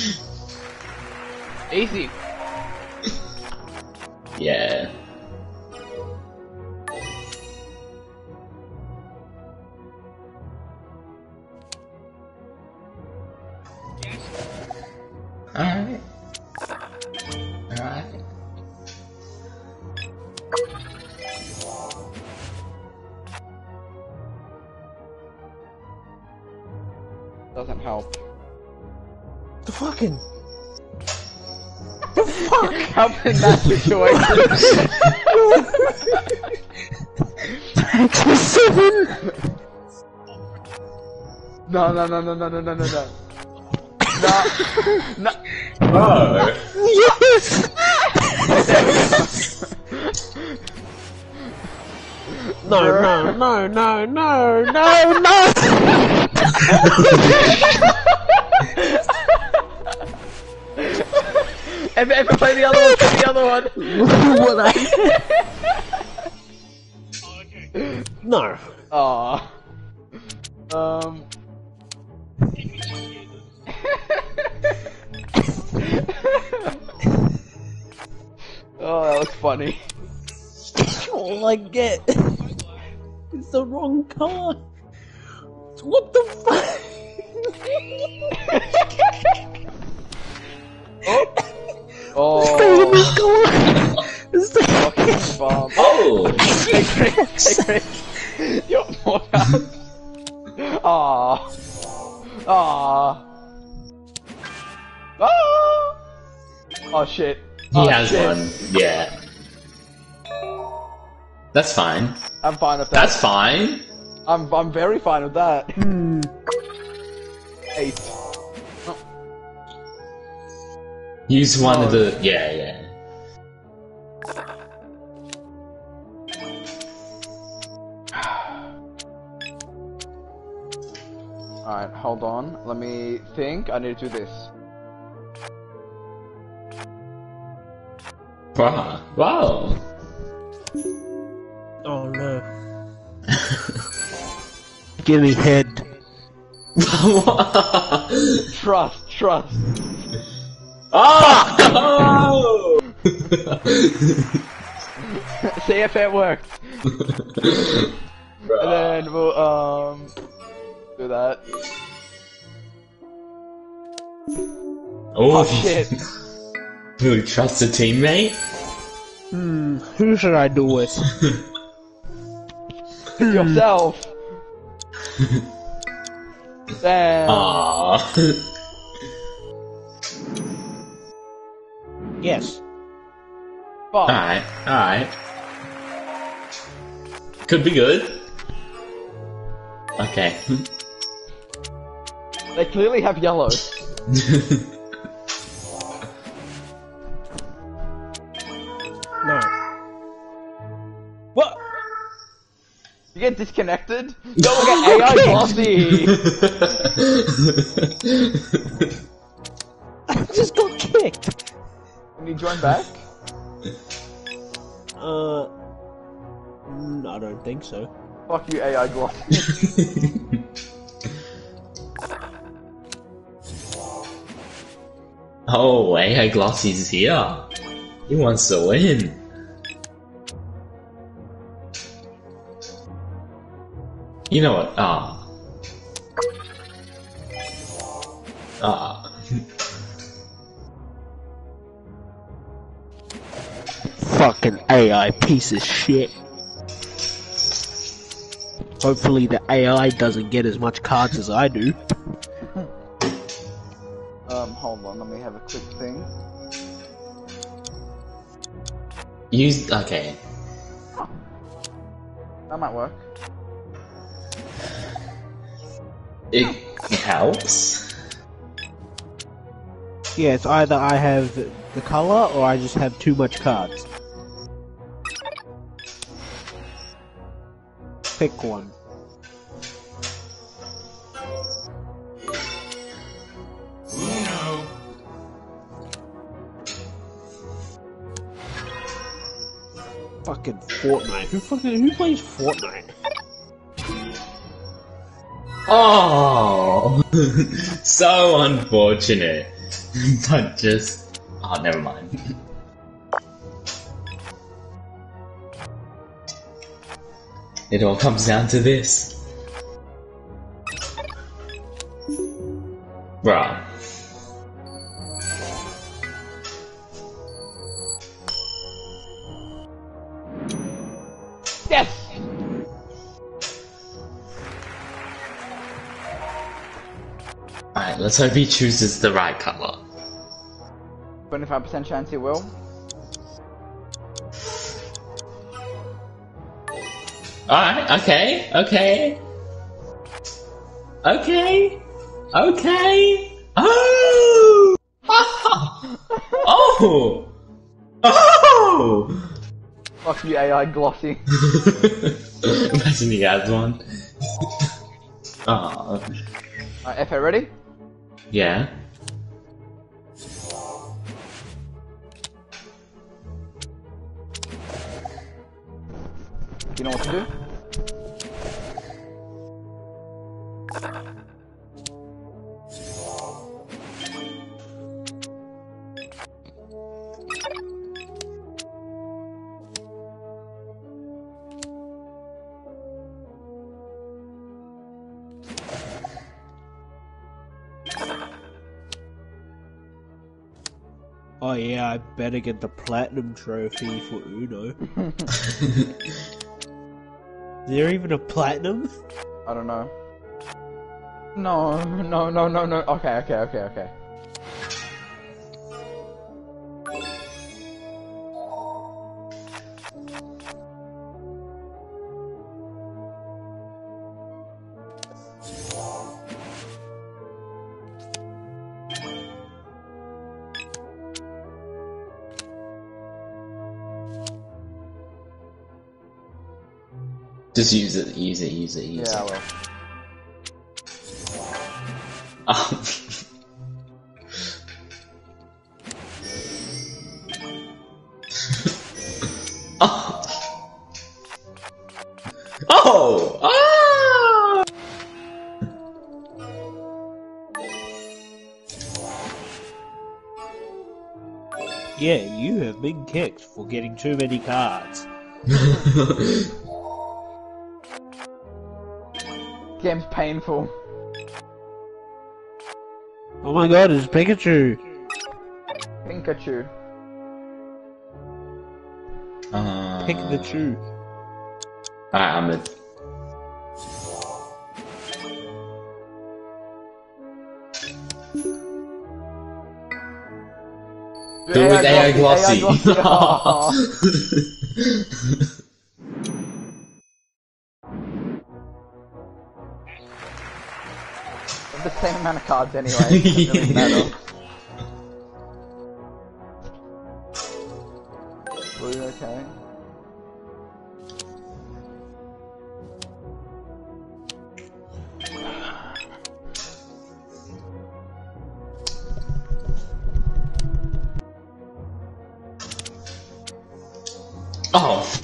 situation. seven! no, no, no, no, no, no, no, no, no. No. No. Oh. Yes! No, no, no, no, no, no, no! If, if I play the other one, play the other one. what I... No. Aw. Um. oh, that was funny. All I get is the wrong car. What the fuck? Oh, Is the- fucking bomb. Oh. Hey, Chris, hey, Chris. You're more out. Aw. Aw. Ah. Oh shit. He Oh, has shit. one. Yeah. That's fine. I'm fine with that. That's fine. I'm I'm very fine with that. Eight. Use one Oh. of the. Yeah, yeah. Alright, hold on. Let me think. I need to do this. Wow. Wow. Oh no. Give me head. Trust, trust. Oh! See if it works. And then. We'll um do that. Oh, Oh shit. Who trust a teammate? Hmm, who should I do with? Yourself. Damn. Aww. Yes. Alright, alright. Could be good. Okay. They clearly have yellow. No. What? You get disconnected? Yo, look at AI Glossy! I just got kicked. Can you join back? Uh. mm, I don't think so. Fuck you, AI Glossy. oh, AI Glossy's here. He wants to win. You know what? Ah. Ah. Fucking AI piece of shit. Hopefully the AI doesn't get as much cards as I do. um, hold on, let me have a quick thing. Use. Okay. That might work. It helps. Yeah, it's either I have the color or I just have too much cards. Pick one. Fucking Fortnite. Who fucking who plays Fortnite? Oh, so unfortunate. but just. Oh, never mind. It all comes down to this. Bruh. Yes! Alright, let's hope he chooses the right color. 25% chance he will. Alright, okay, okay. Okay. Okay. Oh! oh! Oh! Fuck you, AI Glossy. Imagine he has one. Aw. Alright, FA ready? Yeah. I better get the platinum trophy for Uno. Is there even a platinum? I don't know. No, no, no, no, no. Okay, okay, okay, okay. Just use it, use it, use it, use Yeah, I it. will. Oh. oh. Oh! Ah! Yeah, you have been kicked for getting too many cards. game's painful. Oh my god, it's Pikachu! Pikachu. Uh, Pick the chew. Alright, I'm in. Do it with AI Glossy. Aw. the same amount of cards anyway. Really matter. Blue, okay. oh.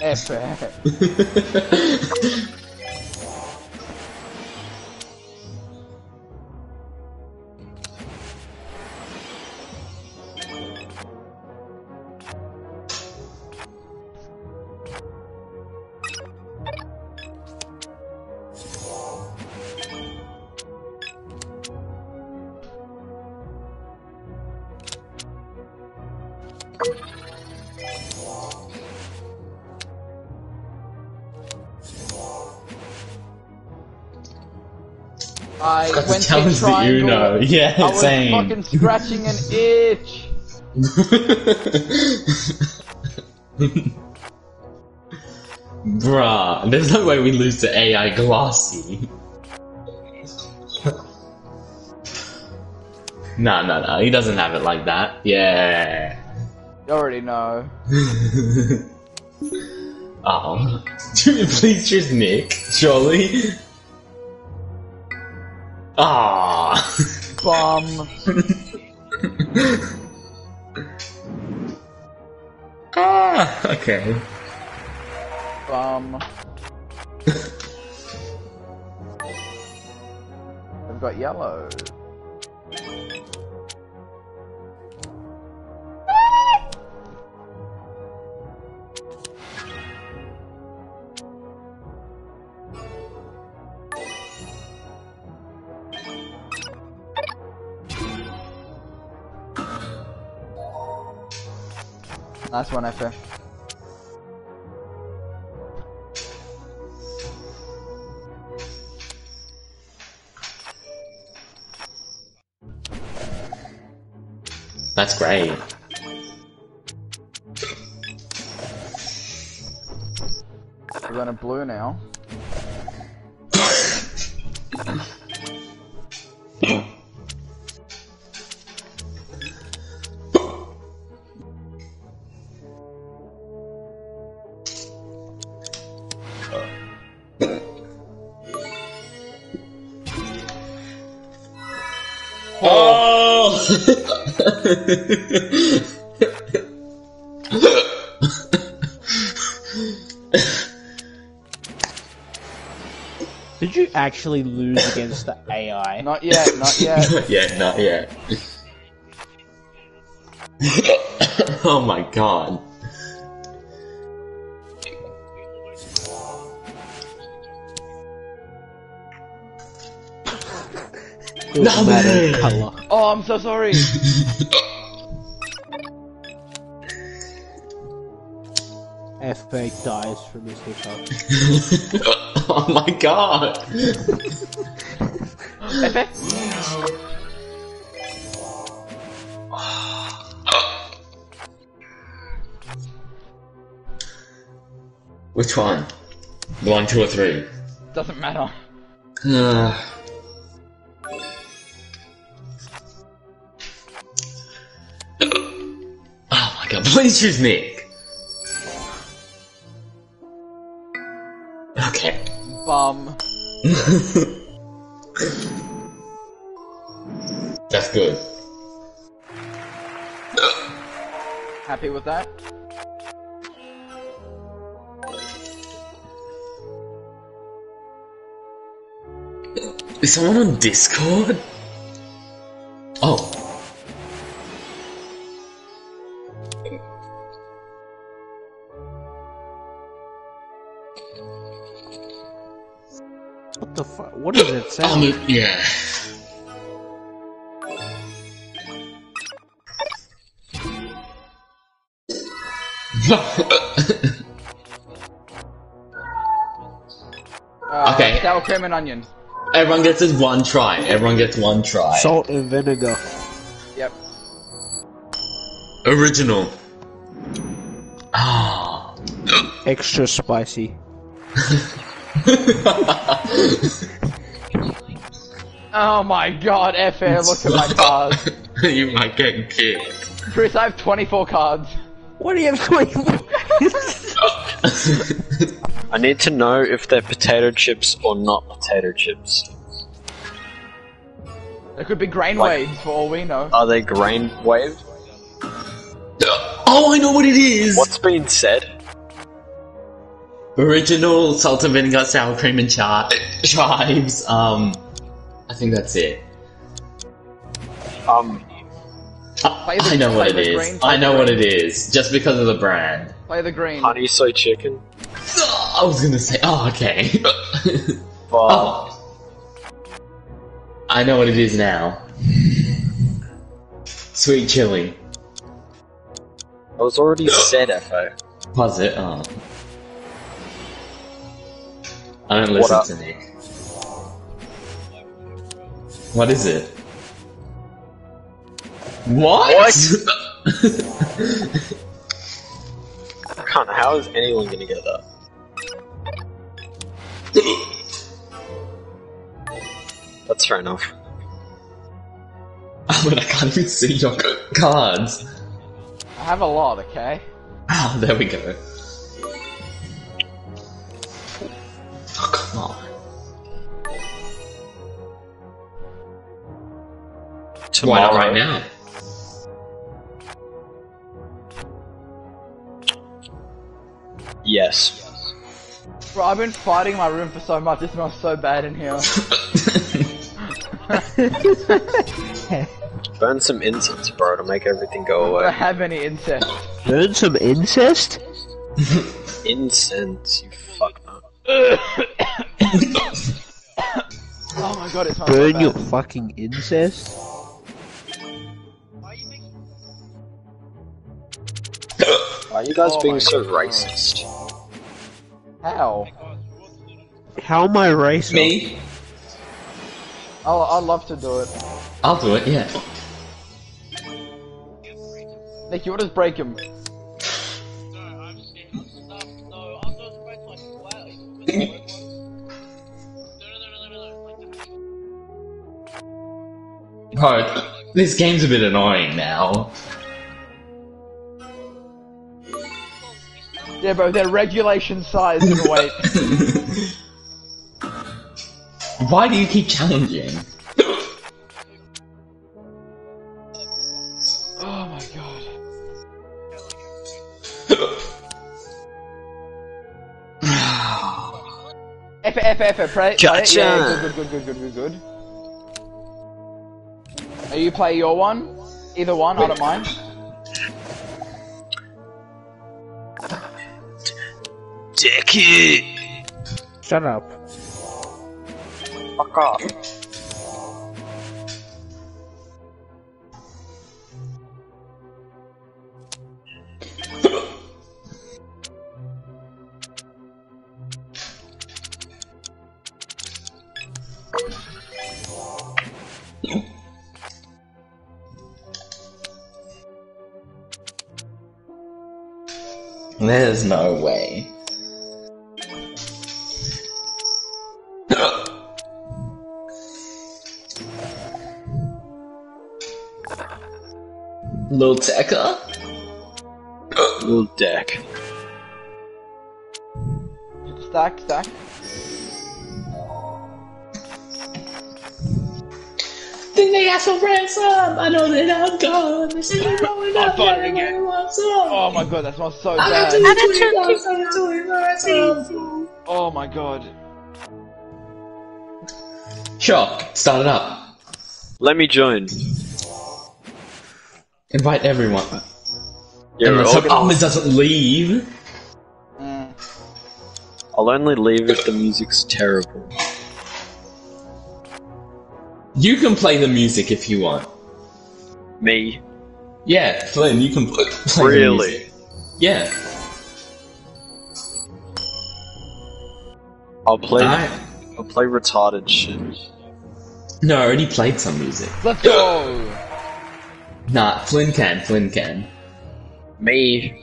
Epic. challenge know. Yeah, I was same. fucking scratching an itch. Bruh, there's no way we lose to AI Glossy. no, no, no, he doesn't have it like that. Yeah. You already know. Oh. Please choose Nick, surely. Ah. Bum. ah. Okay. Bum. I've got yellow. Nice one, FF. That's great. We're going to blue now. Did you actually lose against the AI? Not yet, not yet. not yet, not yet. oh my god. It was No matter way. color. Oh, I'm so sorry. FA dies from his hiccup. oh my god. Which one? The one, two, or three? Doesn't matter. Uh, oh my god, please choose Nick. Bum. That's good. Happy with that? Is someone on Discord? What does it? Um, yeah. Uh, Okay. Sour cream and onion. Everyone gets this one try. Everyone gets one try. Salt and vinegar. Yep. Original. Ah. Extra spicy. Oh my god, FA, look at my cards. you might get kicked. Chris, I have 24 cards. What do you have 24? I need to know if they're potato chips or not potato chips. There could be grain Like- waves for all we know. Are they grain waves? oh, I know what it is. What's been said? Original salt and vinegar, sour cream, and char- chives. Um, I think that's it. Um, I, I know what play it the is. green, play I know the what it is, just because of the brand. Play the green. honey soy chicken. I was gonna say, oh, okay. Oh. I know what it is now. Sweet chili. I was already said, FO. Was it? Oh. I don't listen up? to Nick. What is it? What? I can't, how is anyone gonna get that? That's fair enough. but I can't even see your cards. I have a lot, okay? Oh, there we go. Tomorrow, not right now? Yes. Bro, I've been fighting my room for so much, it smells so bad in here. Burn some incense, bro, to make everything go I don't away. have any incest. Burn some incest? Incense, you fuck up. Oh my god, it smells so Burn bad. your fucking incest? Why are you guys Oh being so God. racist? How? How am I racist? Me? I'll, I'd love to do it. I'll do it, yeah. Nick, you want to break him? Bro, this game's a bit annoying now. Yeah, bro, they're regulation size and weight. Why do you keep challenging? Oh my god. F F F F play. play it? Gotcha. Yeah, good, good, good, good, good, good, good. Are you play your one? Either one, I don't mind. Dicky! Shut up. Fuck off. There's no way. Lil Tecca? Little deck. Stack, stack. Think they asked for ransom? I know that I'm gone. They say they're going I up. bought it again. Oh my god, that smells so bad. Oh my god. Sure, start it up. Let me join. Invite everyone. Yeah, and we're let's hope Ahmed doesn't leave. Mm. I'll only leave if the music's terrible. You can play the music if you want. Me. Yeah, Flynn, you can pl- play the Really? music. Yeah. I'll play. Alright. I'll play retarded shit. No, I already played some music. Let's go! Nah, Flynn can. Flynn can. Me.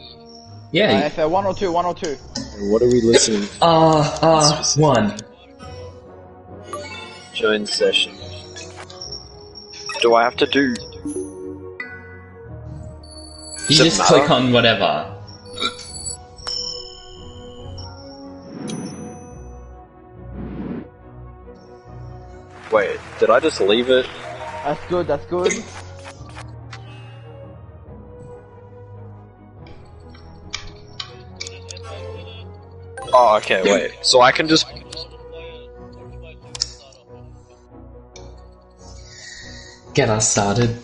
Yeah. Uh, FA, one or two, one or two. What are we listening? Uh, uh, one. Join session. Do I have to do? You Does it just click on whatever. Wait, did I just leave it? That's good, that's good. Oh, okay. Wait. So I can just. Get us started.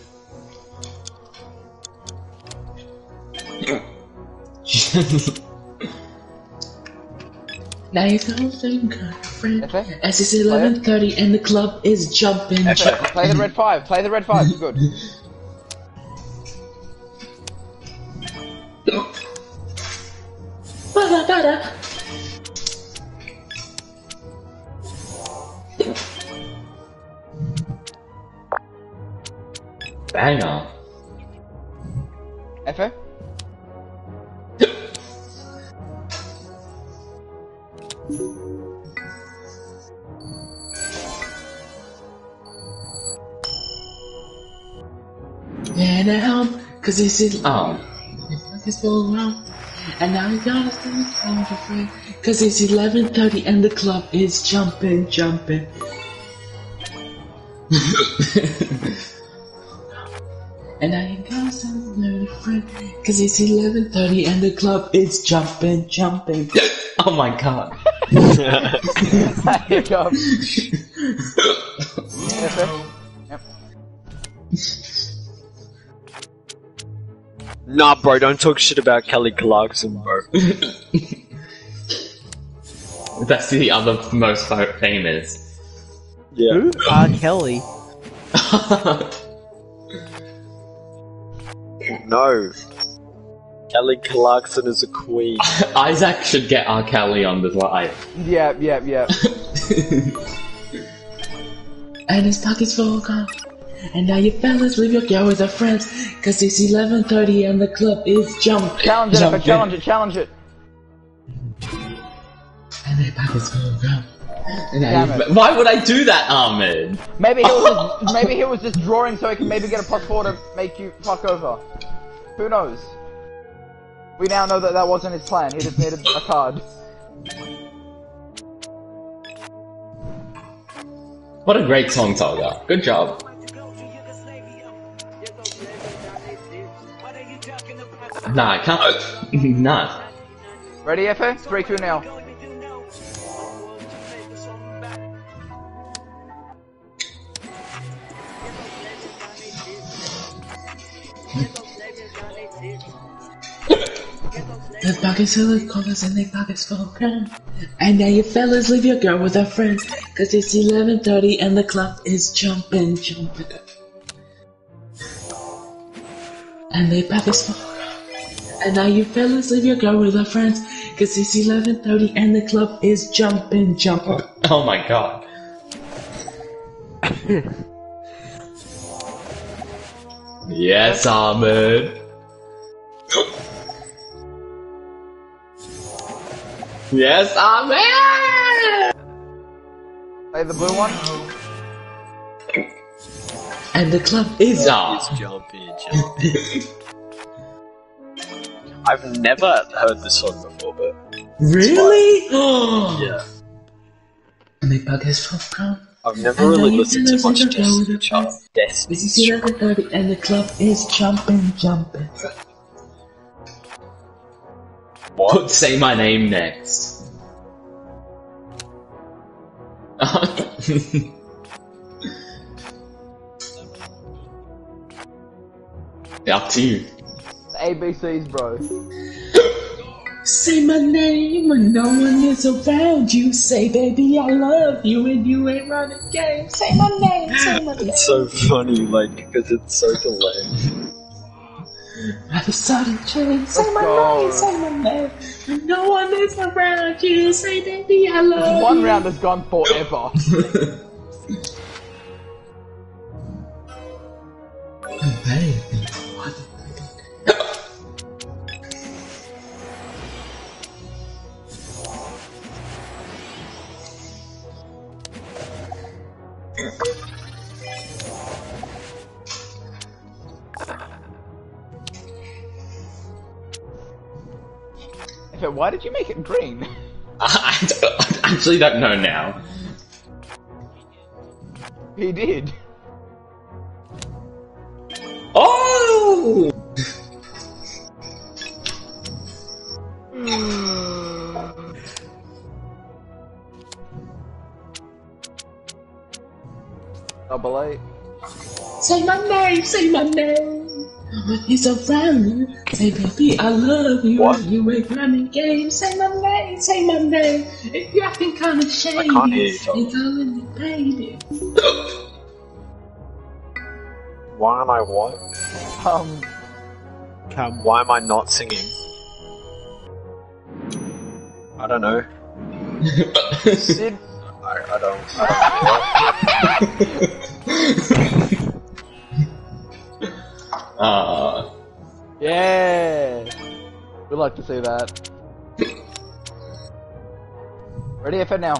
now you go think, friend. FA, As it's eleven thirty and the club is jumping. FA, play the red five, play the red five, good. Ba-da-ba-da. Banger. FA, And at home, cause this is um it's full around. And now you gotta spend time with your. Cause it's eleven thirty and the club is jumping, jumping. and I you gotta spend time friend. Cause it's eleven thirty and the club is jumping, jumping. oh my god. hiccup. FA, Nah, bro. Don't talk shit about Kelly Clarkson, bro. That's the other most famous. Yeah. Who? R. Kelly. No. Kelly Clarkson is a queen. Isaac should get R. Kelly on the live. yeah, yeah, yeah. And his pockets full of gold. And now you fellas leave your girl with her friends. Cause it's 11.30 and the club is jump. Challenge it, jumping. challenge it, challenge it. And their pockets full of gold. And Damn it. Why would I do that, Ahmed? Maybe he was just, maybe he was just drawing so he can maybe get a plus four to make you fuck over. Who knows? We now know that that wasn't his plan. He just needed a card. What a great song, Tolga. Good job. Nah, I can't. nah. Ready, FA? Three, two now. The pockets full of colors and their pockets full of crown. And now you fellas leave your girl with her friends. Cause it's 11.30 and the club is jumping, jumping. And they pockets full of crown. And now you fellas leave your girl with her friends. Cause it's 11.30 and the club is jumping, jumping. Oh my god. yes, Ahmed. Yes, Ahmed! Play the blue one. And the club is It's on. jumpy, jumpy. I've never heard this song before, but Really? yeah. And the bug has popcorn. I've never really listened to much Destiny Child. This Destiny is 11.30 and the club is jumping, jumping. What? Put say my name next. Up to you. The ABCs, bro. Say my name when no one is around you. Say, baby, I love you and you ain't running game. Say my name, say my name. It's so funny, like, because it's so delayed. At a sudden change, say my go. name, say my name. When no one is around you. Say, baby, I love you. One round has gone forever. did you make it green? I, don't- I actually don't know now. He did. Oh! Double eight. Say my name, say my name. He's around you. Say, baby, I love you. What? You ain't running games. Say my name, say my name. If you're acting kind of shady, can't hear you, Tom. ain't calling me baby. Why am I what? Um, Come. Why am I not singing? I don't know. did I, I don't. I Uh, yeah. We'd like to see that. Ready, F now.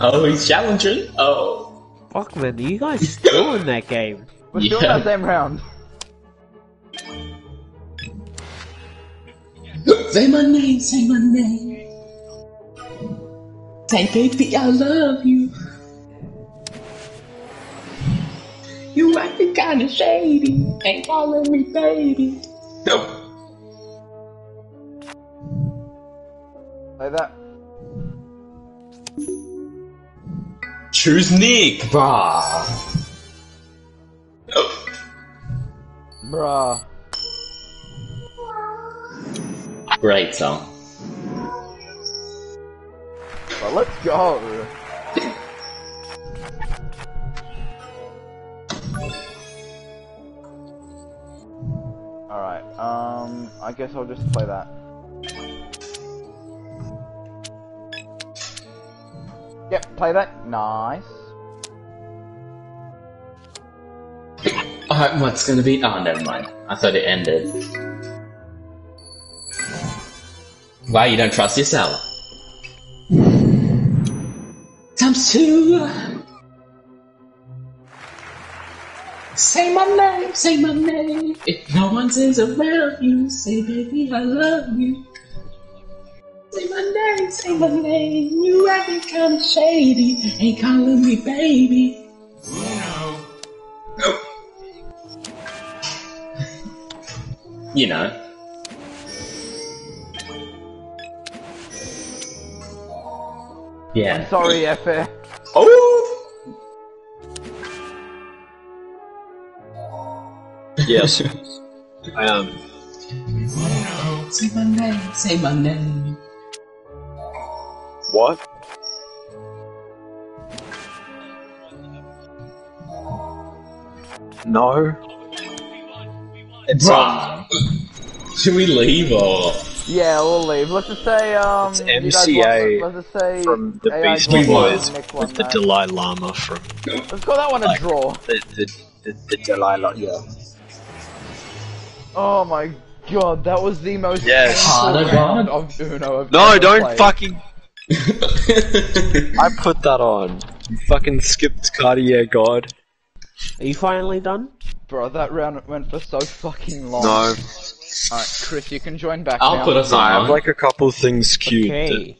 Oh, he's challenging. Oh. Fuck man, are you guys still in that game? We're still in Yeah. that same round. Say my name, say my name. Say, baby, I love you. You acting kinda shady. Ain't calling me baby. Nope. Like that. Choose Nick, brah. Bruh. Great song. But let's go. Alright, um, I guess I'll just play that. Yep, play that. Nice. Alright, what's gonna be? Oh, never mind. I thought it ended. Wow, you don't trust yourself. Times two. Say my name, say my name. If no one says around you, say baby I love you. Say my name, say my name. You acting kinda shady, ain't calling me baby. You know. Yeah. Sorry, F. Oh! Yes. I am. Say my name, say my name. What? No. It's um, Bruh. Should we leave or? Yeah, we'll leave. Let's just say, um, It's MCA let's just say from the AI Beastie Boys with one, the Dalai Lama from Let's call that one a draw. the the, the, the Dalai Lama. Yeah. Oh my god, that was the most Yes. painful round of Uno I've No, ever don't played. fucking. I put that on. You fucking skipped Cartier God. Are you finally done? Bro, that round went for so fucking long. No, Alright, Chris, you can join back I'll now. put us I have like a couple things queued. Okay.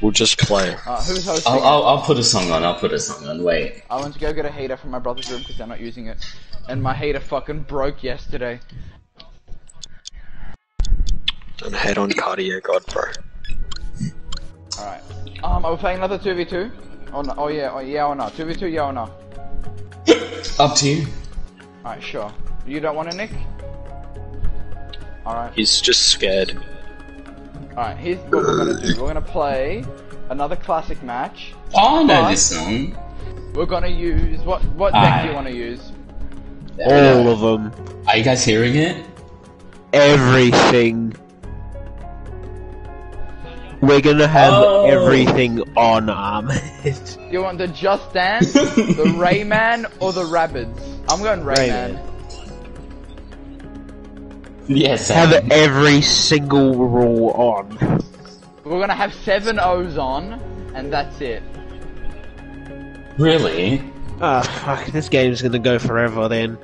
We'll just play. Uh, who's hosting? I'll, I'll, I'll put a song on. I'll put a song on. Wait. I went to go get a heater from my brother's room because they're not using it, and my heater fucking broke yesterday. Don't hate on Cartier God, bro. All right. Um, are we playing another two v two? Oh no. Oh yeah. Oh yeah or no? Two v two. Yeah or no? Up to you. All right. Sure. You don't want to Nick? All right. He's just scared. Alright, here's what we're gonna do. We're gonna play another classic match. Oh, I know this song. We're gonna use what what deck Aye. do you wanna use? All of them. Are you guys hearing it? Everything. We're gonna have Oh. everything on Armored. Do you want the Just Dance, the Rayman, or the Rabbids? I'm going Rayman. Rayman. Yes. have um, every single rule on. We're gonna have seven O's on, and that's it. Really? Ah, fuck, this game's gonna go forever then.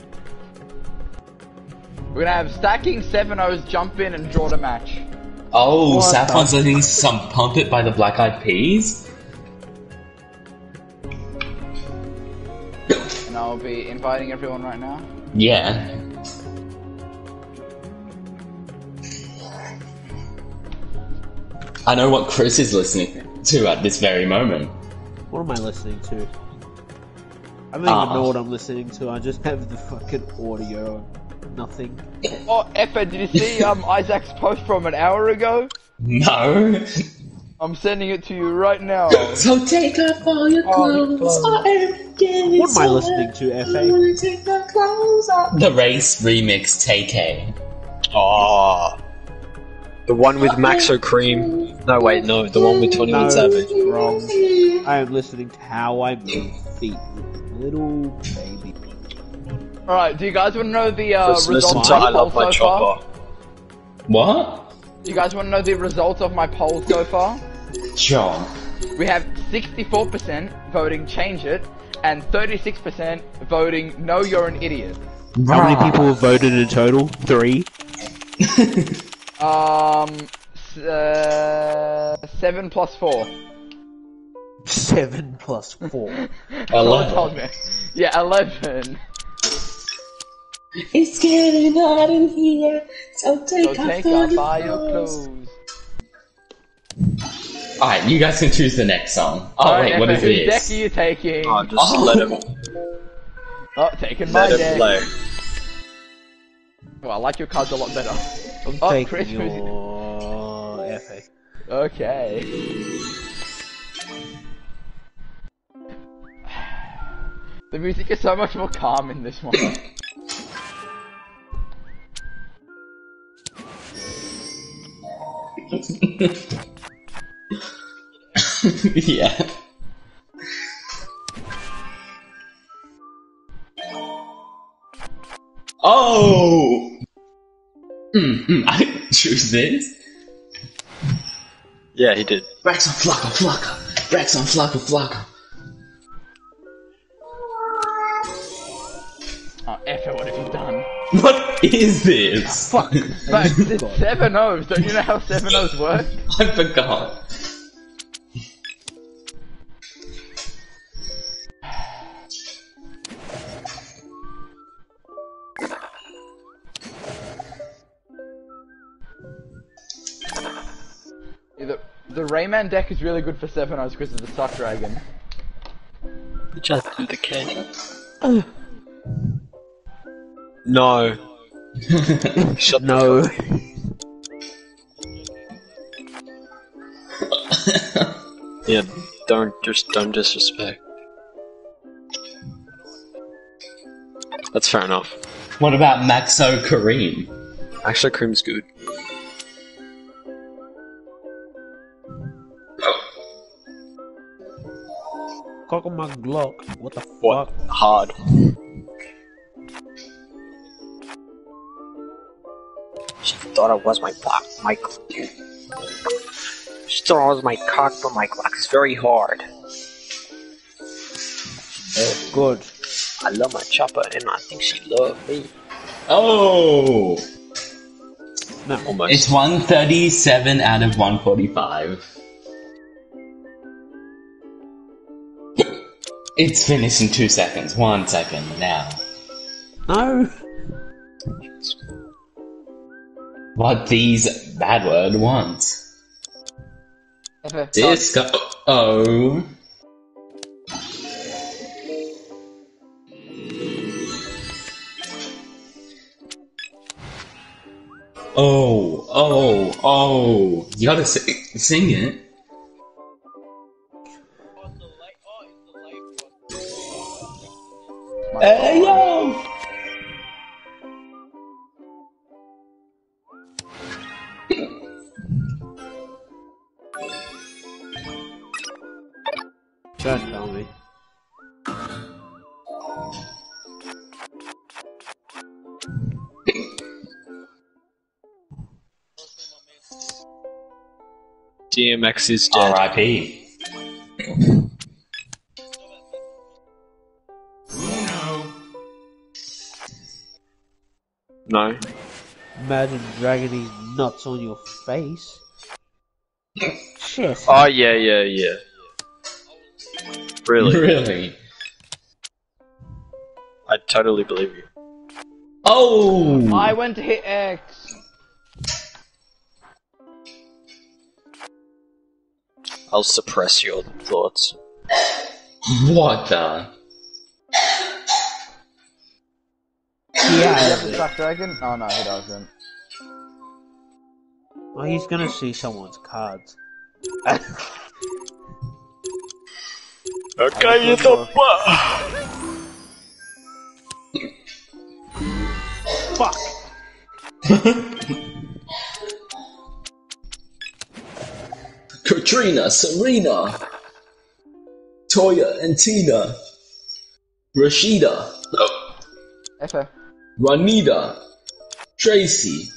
We're gonna have stacking seven O's, jump in and draw the match. Oh, What Saffron's the- letting some Pump It by the Black Eyed Peas? And I'll be inviting everyone right now. Yeah. I know what Chris is listening to at this very moment. What am I listening to? I don't even ah. know what I'm listening to. I just have the fucking audio. On. Nothing. Oh, Effa, did you see um Isaac's post from an hour ago? No. I'm sending it to you right now. So take off all your clothes. I am getting What am I listening to, FA? take my clothes off. The Race Remix Take A. Oh. The one with Maxo Kream. No, wait, no. The one with 21 No, Savage. wrong. I am listening to How I Move Feet with Little Baby. Alright, do you guys wanna know the uh, Just listen results to of I my Love poll My so far? Chopper. What? Do you guys wanna know the results of my poll so far? Sure. We have 64% voting change it, and 36% voting no, you're an idiot. How many people have voted in total? Three? Um, s- uh, 7 plus 4. Seven plus four. Someone told Eleven. me. Yeah, 11. It's getting hot in here, so take, So take off all your clothes. Alright, you guys can choose the next song. Oh Alright, wait, what is Effa, whose deck this? are you taking? Oh, just Oh. let him, Oh, taking my let him deck. play. Oh, I like your cards a lot better. I'm Oh, taking Chris, your FA. Okay. The music is so much more calm in this one. yeah. Oh! Mm, mm, I didn't choose this. Yeah, he did. On Flocka Flocka. On Flocka Flocka. What is this? Fuck. But it's seven O's. Don't you know how seven O's work? I forgot. Yeah, the, the Rayman deck is really good for seven O's because of the Suck Dragon. Just do the candy. No. Shut No. Yeah, don't just don't disrespect. That's fair enough. What about Maxo Kareem? Actually, cream's good. Cock on my Glock. What the What? fuck? Hard. thought it was my block, my. She thought it was my cock, but my clock is very hard. Oh, good. I love my chopper, and I think she loved me. Oh. Not almost. It's 137 out of 145. It's finished in two seconds. One second now. No. What these bad word wants? F, Disco. Oh. Oh, oh, oh. You gotta sing, sing it. Hey, yo! Don't tell me. DMX is dead. R.I.P. No. Imagine dragging these nuts on your face. Shit. Oh yeah, yeah, yeah. Really? Really? I totally believe you. Oh! I went to hit X. I'll suppress your thoughts. What the? Does he have Yeah. the Black Dragon? Oh no, he doesn't. Well, he's gonna see someone's cards. Okay, you the Fuck. Katrina, Serena, Toya and Tina, Rashida, F, Ranita, Tracy,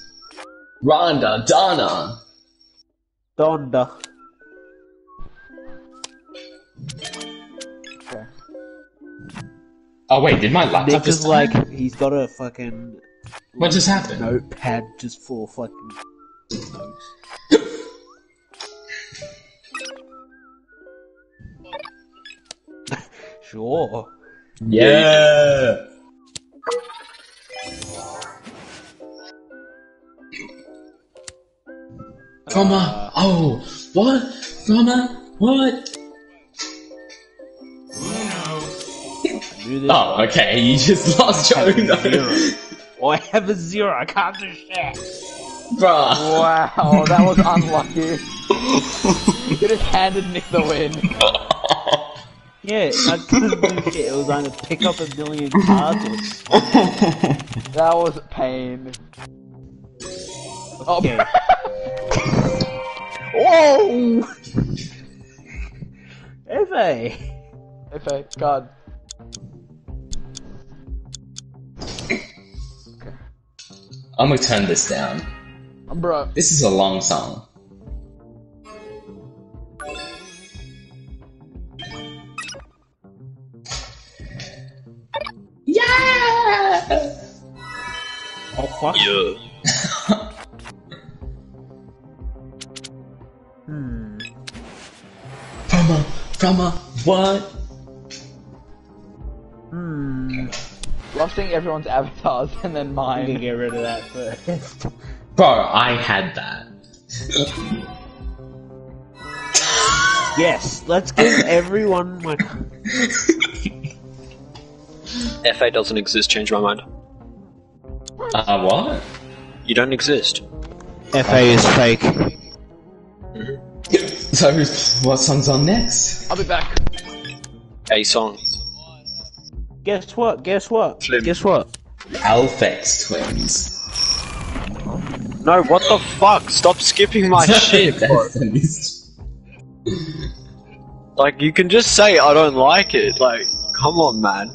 Rhonda, Donna, Donda. Okay. Oh wait, did my laptop Nick just is like, he's got a fucking What just happened? notepad just full of fucking notes. sure. Yeah. Comma. Uh, oh, what? Comma. What? I knew this. Oh, okay. You just lost your Zero. Uno. Oh, I have a zero. I can't do shit. Bruh. Wow, that was unlucky. you just handed me the win. Yeah, I couldn't do shit. It was either pick up a million cards or That was pain. Oh, Okay. Whoa! Fa. F, God. I'm gonna turn this down. Bro, This is a long song. Yeah! Oh fuck. Yeah. Hmm. From a, from a, what? Hmm. Love seeing everyone's avatars and then I'm gonna get rid of that first. Bro, I had that. yes, let's give everyone my. FA doesn't exist, change my mind. Uh, what? You don't exist. FA is fake. So, what song's on next? I'll be back. A song. Guess what? Guess what? Flim. Guess what? Aphex Twins. No, what the fuck? Stop skipping my shit, Like, you can just say I don't like it. Like, come on, man.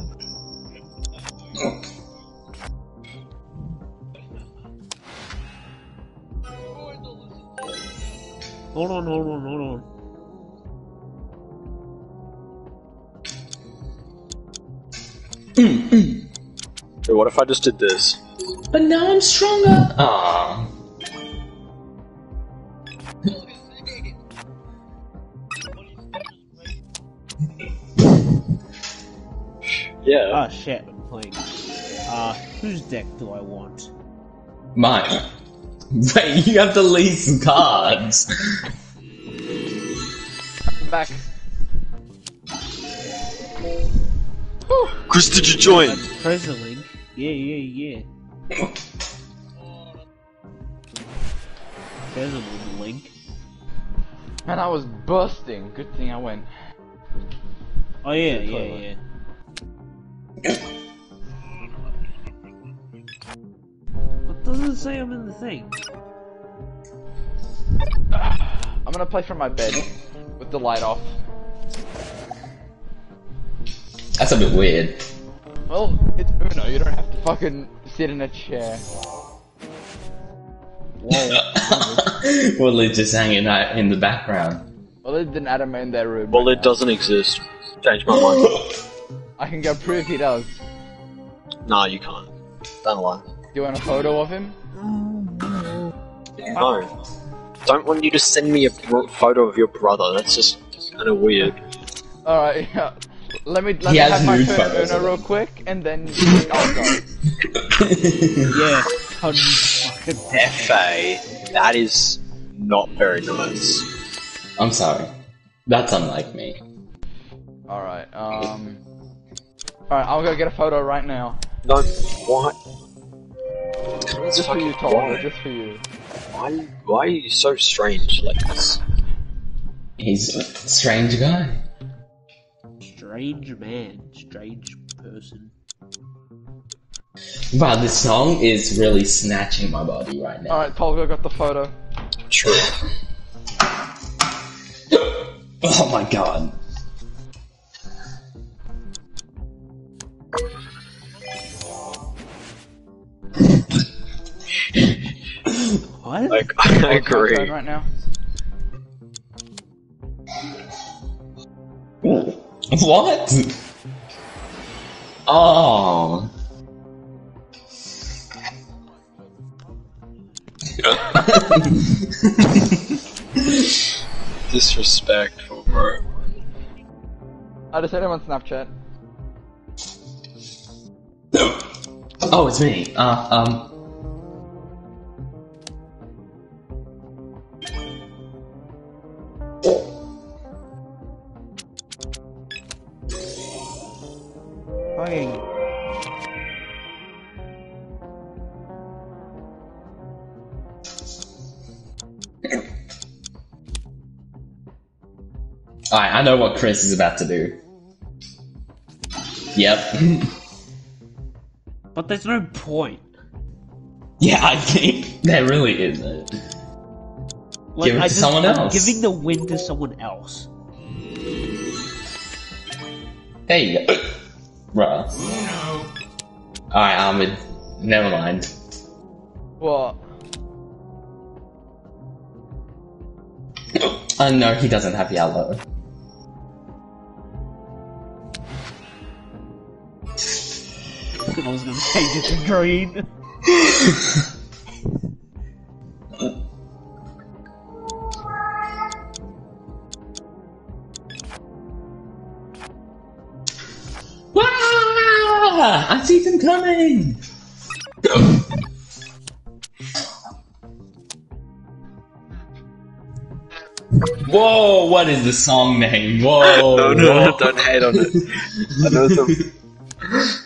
Hold on, hold on, hold on. Dude, what if I just did this? But now I'm stronger. Aww. Yeah. Ah, shit, I'm playing. Uh, whose deck do I want? Mine. Wait, you have to leave some cards. I'm back. Chris, did you join? Treasure Link? Yeah, yeah, yeah. There's a little link. And I was busting. Good thing I went. Oh, yeah, Good yeah, yeah. What does it say I'm in the thing? I'm gonna play from my bed with the light off. That's a bit weird. Well, it's Uno. You don't have to fucking sit in a chair. Whoa. Woodley just hanging out in the background. Well, they didn't add him in their room. Well, right it now. doesn't exist. Change my mind. I can go prove he does. nah, you can't. Don't lie. Do you want a photo of him? No. Don't want you to send me a bro- photo of your brother. That's just kind of weird. Alright, yeah. Let me let He me has have my nude turn photos Uno real quick, and then I'll go. Yeah, hundred fucking FA. That is not very nice. I'm sorry. That's unlike me. Alright, um... Alright, I'll go get a photo right now. No, why? It's Just for you, Tom. why? Just for you. Why, why are you so strange like this? He's a strange guy. Strange man, strange person. Wow, this song is really snatching my body right now. Alright, Tolga got the photo. True. Oh my god. What? Like, I It's agree. right now. What? Oh. Disrespectful, bro. I just hit him on Snapchat. Oh, it's me. Uh, um. I know what Chris is about to do. Yep. But there's no point. yeah, I think there really isn't. Like, Give it I to just, someone I'm else. giving the win to someone else. There you go. Bruh. Alright, Ahmed. Never mind. What? Oh no, he doesn't have yellow. I was gonna change it to green. Wah! I see them coming! Whoa, what is the song name? Whoa! No, no, whoa. don't hate on it. I know them.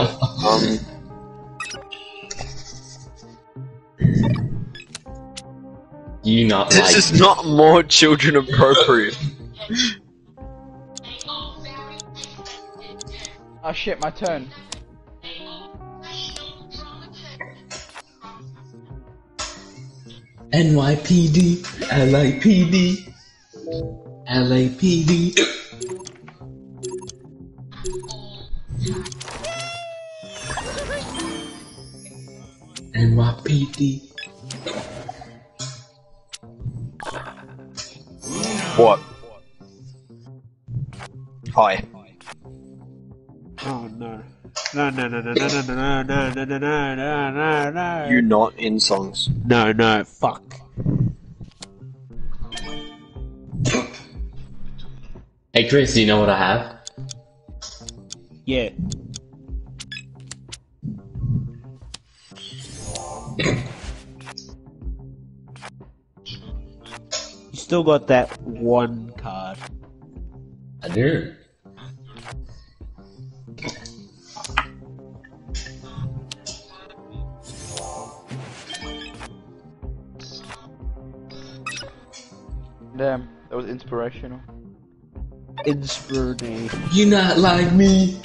Okay, um, You not this like is not more children appropriate. Oh shit, my turn. NYPD, LAPD, LAPD. PD. What? Hi. Oh no. No, no, no, no, no, no, no, no, no, no, no, no, no, no. You're not in songs. No, no, fuck. Hey Chris, do you know what I have? Yeah. You still got that one card. I do. Damn, that was inspirational. Inspirate You're not like me.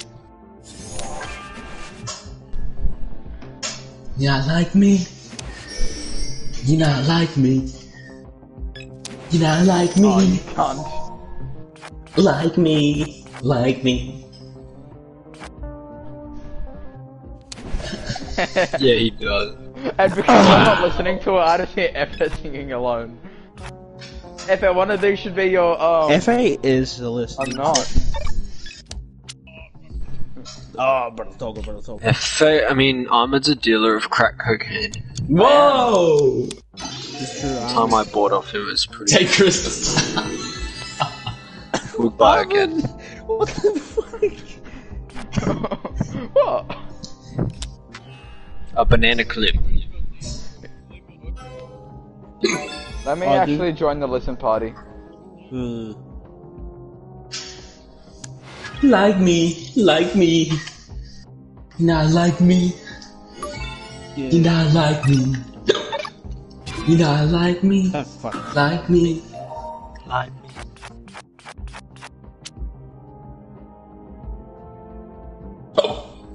You not like me. You not like me. You not like me. Oh, you can't. Like me. Like me. Yeah, he does. And because I'm not listening to it, I just hear Efe singing alone. Efe, one of these should be your, um... FA is the list. I'm not. Oh, but Tolga, but Tolga. F- I mean, Ahmed's a dealer of crack cocaine. Whoa! It's. The time I bought off him was pretty. Take Chris. We'll buy again. What the fuck? what? A banana clip. Let me Oh, dude. actually join the listen party. Uh, like me. Like me. You not like me. You not like me. You not like me. Like me. Like me.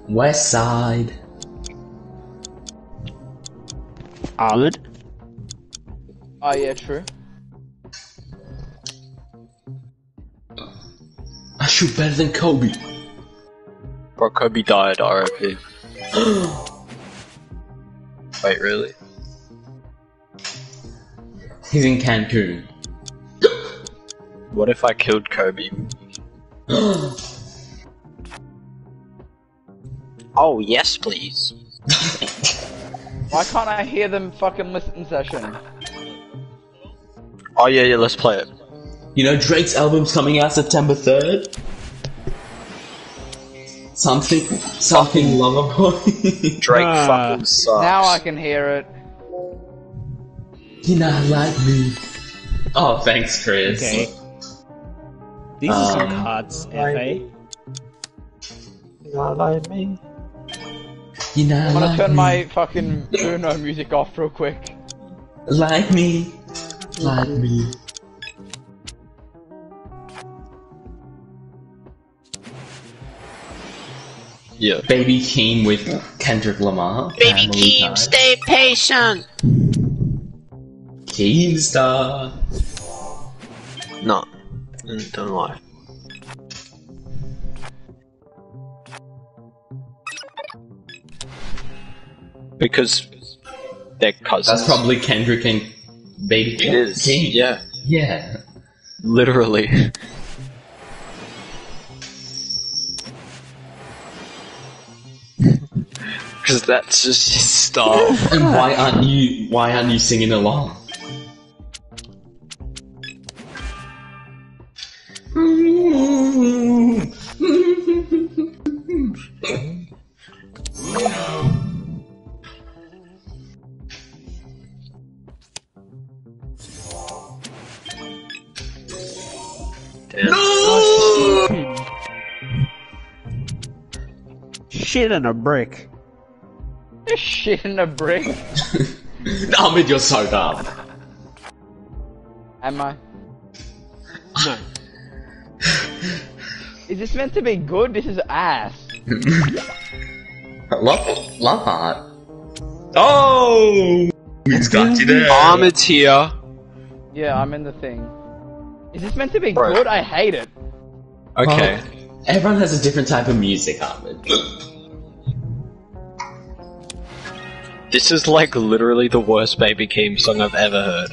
West side. Ahmed? Oh yeah, true. I shoot better than Kobe. Bro, Kobe died, RIP. Wait, really? He's in Cancun. What if I killed Kobe? Oh, yes, please. Why can't I hear them fucking listen session? Oh, yeah, yeah, let's play it. You know Drake's album's coming out September 3rd? Something, something Loverboy. Drake Ah. fucking sucks. Now I can hear it. You're not like me. Oh, thanks, Chris. Okay. These are some Um, cards, FA. Not like me. You're not I'm gonna like turn me. my fucking Uno music off real quick. Like me. Like me. Yeah. Baby Keem with Kendrick Lamar. Baby Family Keem, Time. stay patient. Keemstar. No. Mm, Don't lie. Because they're cousins. That's probably Kendrick and Baby Keem. It is. Keem. Yeah. Yeah. Literally. Because that's just his style. And why aren't you why aren't you singing along? Damn. Shit in a brick. Shit in a brick. Ahmed, you're so dumb. Am I? No. Is this meant to be good? This is ass. Love love heart. Oh He's got you there. Ahmed's here. Yeah, I'm in the thing. Is this meant to be Bro. good? I hate it. Okay. Well, everyone has a different type of music, Ahmed. This is like literally the worst Baby Keem song I've ever heard.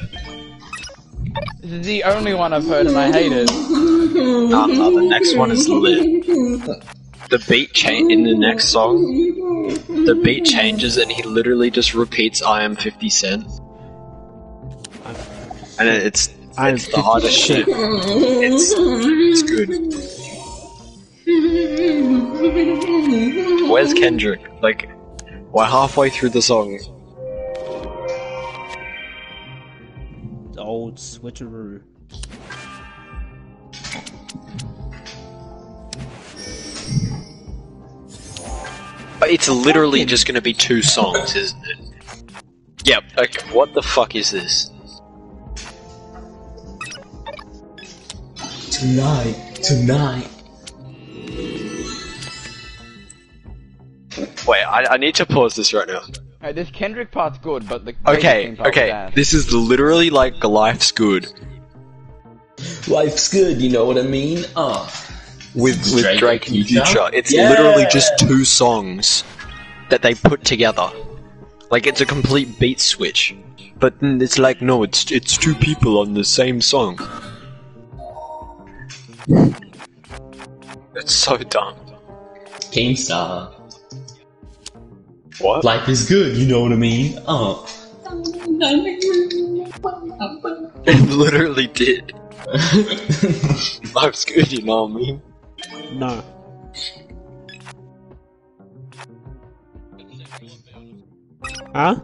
The only one I've heard and I hate it. Nah, nah, the next one is lit. The beat change in the next song. The beat changes and he literally just repeats "I am 50 Cent," and it- it's I'm it's the hardest shit. It's it's good. Where's Kendrick? Like, we're halfway through the song. The Old switcheroo. But it's literally just gonna be two songs, isn't it? Yep. Like, what the fuck is this? Tonight, tonight. Wait, I, I need to pause this right now. Hey, this Kendrick part's good, but the Okay, Baby Keem part's okay. bad. This is literally like life's good Life's good, you know what I mean? Uh. with with Drake Drake, and and Future? Future. It's Yeah. literally just two songs that they put together. Like it's a complete beat switch. But it's like no, it's it's two people on the same song. It's so dumb. Keemstar. What? Life is good, you know what I mean? Uh. It literally did. Life's good, you know what I mean? No. Huh?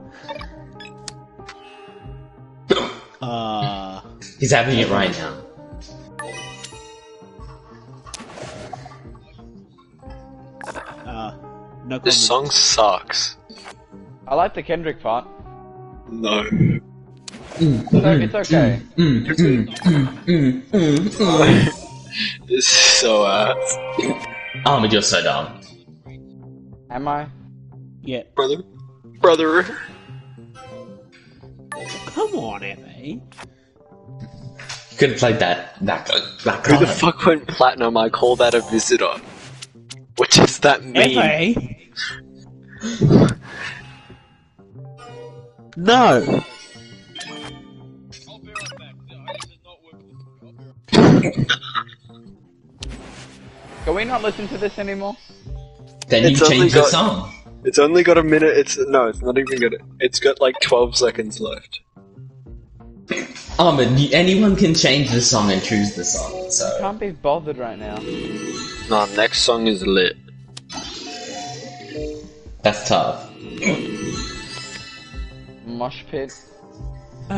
Uh, He's having it right now. No This comment. song sucks. I like the Kendrick part. No. So it's okay. This is so ass. Oh, but you're so dumb. Am I? Yeah. Brother? Brother? Come on, Emmy. You could have played that that that Who the fuck went platinum? I call that a visitor. What does that mean? Emmy. No. Can we not listen to this anymore? Then you It's change the got- song. It's only got a minute. It's no, it's not even got. It's got like twelve seconds left. Oh, but y- anyone can change the song and choose the song. So I Can't be bothered right now. Nah, next song is lit. that's tough. Mosh pit.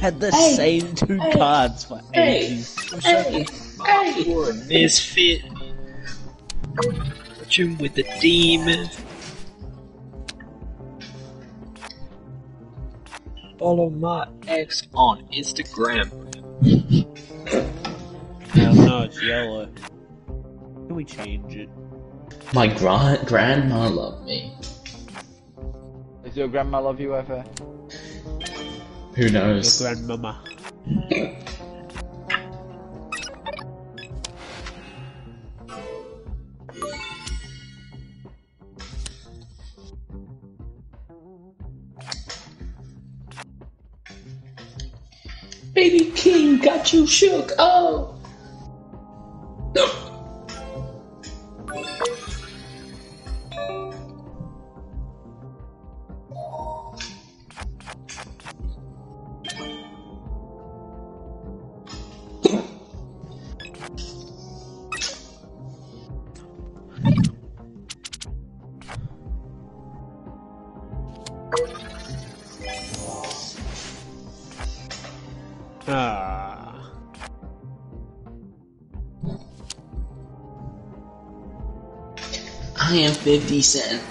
Had the same two cards for ages. You're a misfit. Watching with the demon. Follow my ex on Instagram. Hell no, it's yellow. Can we change it? My gra- grandma loved me. Does your grandma love you, ever? Who Your knows? grandmama. Baby King got you shook. Oh. 50 Cent.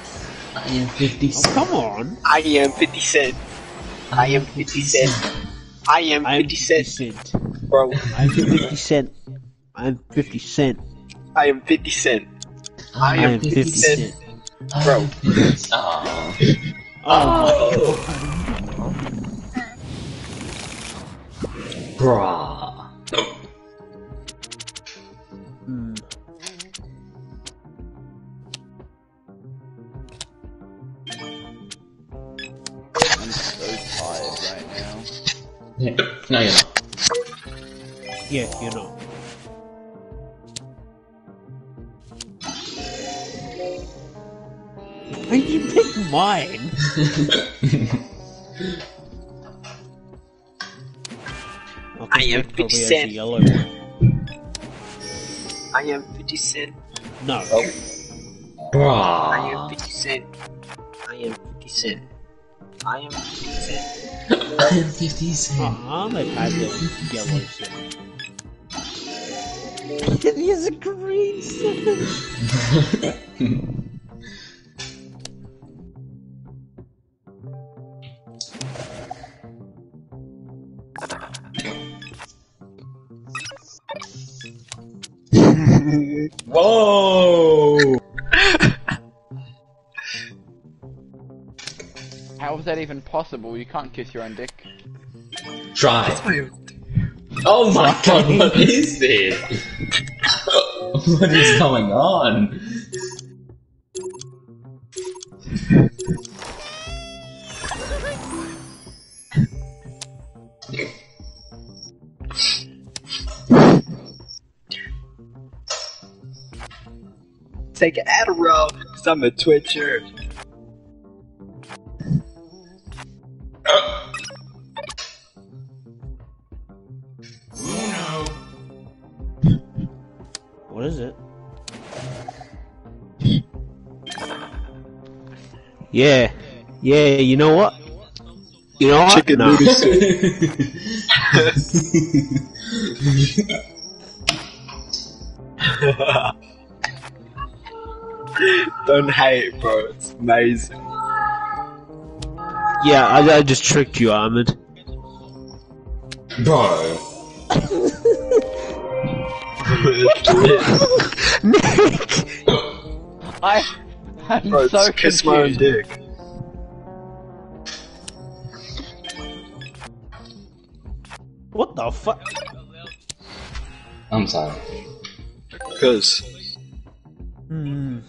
I am 50 Oh, come on. I am 50 Cent. I am 50 Cent. I am 50 50 Cent. cent. Bro, I'm 50 cent. I'm 50 cent. I am 50 Cent. I am 50 Cent. Bro. Aw. Oh, oh. Bruh. Mine? I am probably 50 has Cent. a yellow one. I am 50 Cent. No. I am Bruh. 50 Cent. I am 50 Cent. I am 50 Cent. I am 50 Cent. Uh-huh, they've had the yellow set. Here's a green set. Whoa! How is that even possible? You can't kiss your own dick. Try. Oh my god, what is this? what is going on? Take an Adderall, cause I'm a twitcher. What is it? Yeah. Yeah, you know what? You know what? Chicken No. noodle soup. Don't hate, bro. It's amazing. Yeah, I, I just tricked you, Ahmed. Bro. I, I'm Bro, so just kiss my own dick. What the fuck? I'm sorry. Cause Hmm.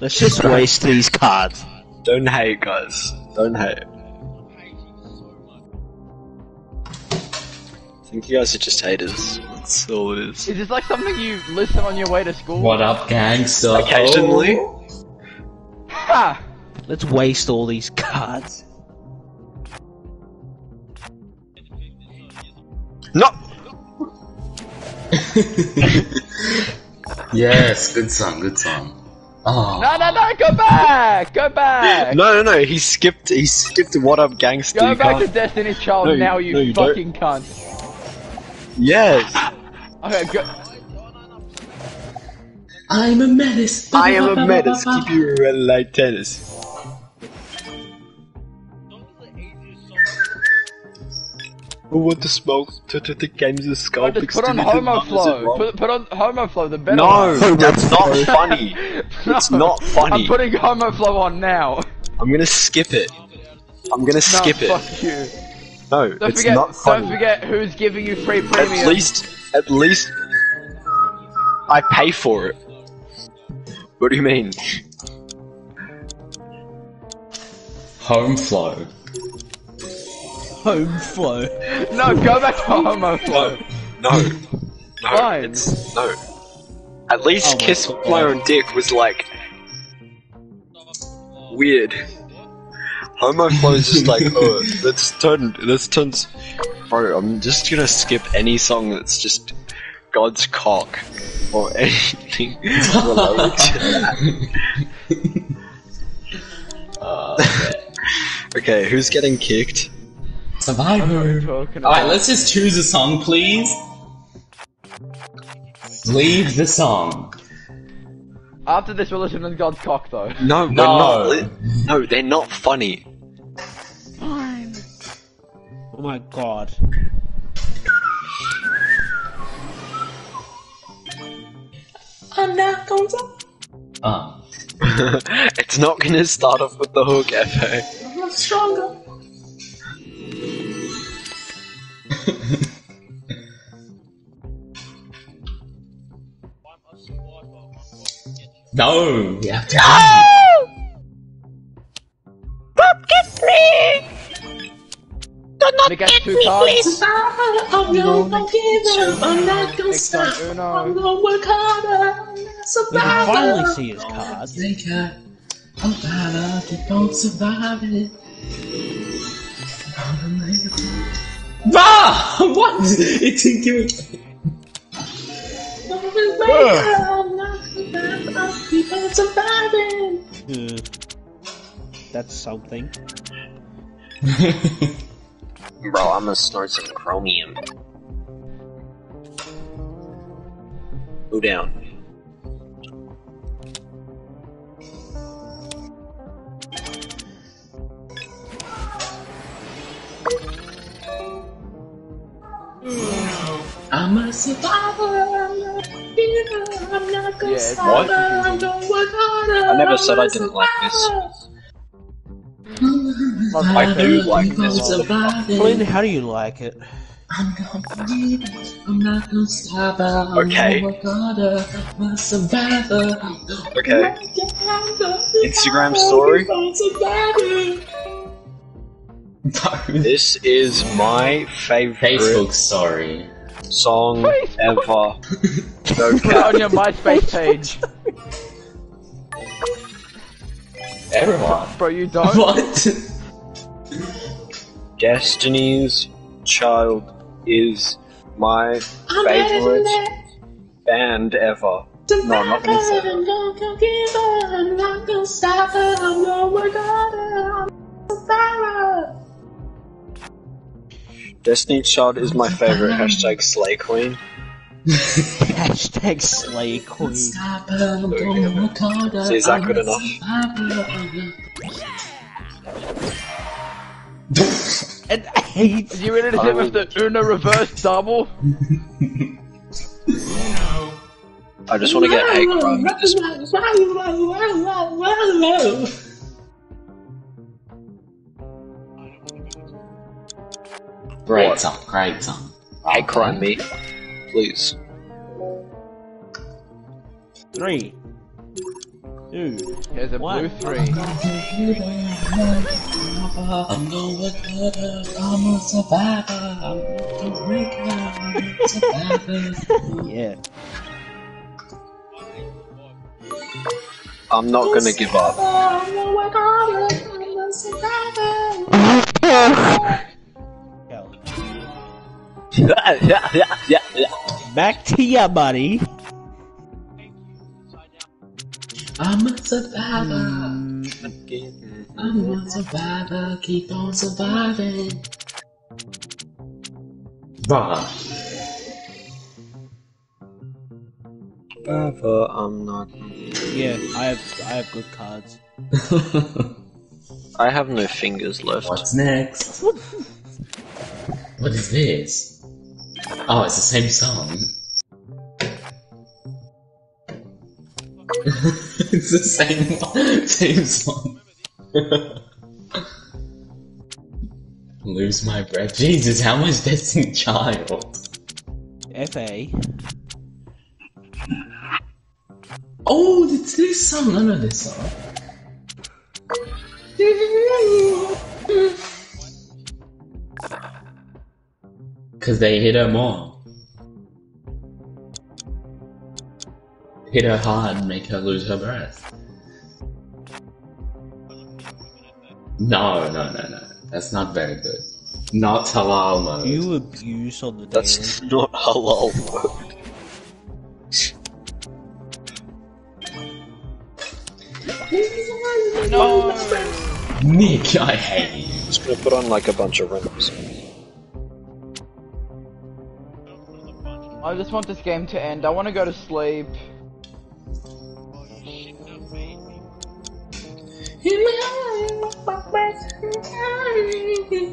Let's just waste these cards. don't hate, guys. Don't hate. I think you guys are just haters. That's all it is. Is this like something you listen on your way to school? What up, gangster? Occasionally. Ha! Let's waste all these cards. No. Yes, good song, good song. Oh, No, no, no! Go back! Go back! No, no, no. He skipped. He skipped. What up, gangster? Go back to can't- Destiny's Child No, now, you, no, you don't. fucking cunt. Yes. Okay, go. I'm a menace. I am a menace. Keep you running like tennis. Who want to smoke? To to the games of skull. Just put on Homo Flow. Put, put on Homo Flow, the better No, one. that's not funny. It's No, not funny. I'm putting Homo Flow on now. I'm gonna skip it. I'm gonna No, skip it. fuck you. No, Don't it's forget, not funny. don't forget who's giving you free premium. At least, at least, I pay for it. What do you mean? Home flow. Home flow. No, go back to Homo Flow. No, no, Fine. it's no. At least Oh my kiss God. my own dick was like weird. Homo flow is just like, oh, let's turn, let's turn. s- Bro, I'm just gonna skip any song that's just God's cock or anything related to that. Uh, Okay, who's getting kicked? Survivor. Alright, let's just choose a song, please. Leave the song. After this, we're listening to God's cock, though. No, we're No. not. No, they're not funny. Fine. Oh my god. I'm not going to. Um, it's not gonna start off with the hook, FA. I'm stronger. No, you have to. me! Do not It gets get two me, cards. please! I'm not gonna give up. I'm not gonna Next stop. Uno. I'm gonna work harder. I'm not We can finally see his cards. Take. I'm gonna keep on surviving. Ah! What? It didn't give me. I'm not surviving. I'll keep on surviving. Uh, that's something. Bro, I'm gonna snort some chromium. Go down. I'm a survivor. I'm not a giver. I'm not gonna Yeah, stop. what? I'm gonna harder. I never said I a didn't like this. survivor. I do like this one. Flynn, how do you like it? I'm gonna believe. I'm not gonna stop. I'm Okay. gonna. I'm a survivor. Okay. Instagram story? This is my favorite Facebook story. song ever. No Put it on your MySpace page. Everyone. Bro, you don't? What? Destiny's Child is my favorite band ever. No, I'm not gonna say that. Destiny's Child is my favorite. Hashtag Slay Queen. Hashtag slay queen. Stop. I'm gonna work harder. So is that good enough? survivor. And I hate Did you really hit with the Uno reverse double? I just want to get hate Great What? song, great song. I cry me, please. three. Two. Here's a One. blue three. I'm gonna work harder, I'm a survivor. I'm gonna break out, I'm a survivor. Yeah. I'm not gonna give up. Back to ya, buddy. I'm a survivor. Mm. I'm a survivor, keep on surviving. Bruh. However, I'm not. Yeah, I have I have good cards. I have no fingers left. What's next? what is this? Oh, it's the same song. it's the same same song. Lose my breath. Jesus, how much Destiny Child? FA. Oh, it's this song. I know this song. Cause they hit her more. Hit her hard and make her lose her breath. No, no, no, no. That's not very good. Not halal mode. You abuse on the daily. That's not halal mode. No! Nick, I hate you. Just gonna put on like a bunch of rims. I just want this game to end. I want to go to sleep.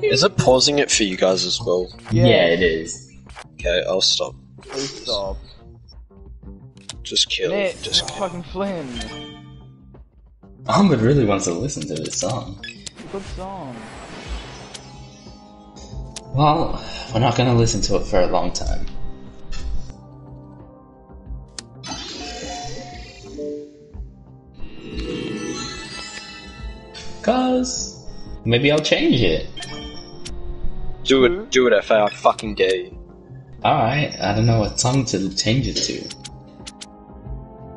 Is it pausing it for you guys as well? Yeah, Yeah. it is. Okay, I'll stop. Please stop. Just kill. Nick, Just kill. fucking Flynn. Ahmed really wants to listen to this song. Good song. Well, we're not gonna listen to it for a long time. Cause Maybe I'll change it. Do it, hmm? do it, FA. I fucking dare you. Alright, I don't know what song to change it to.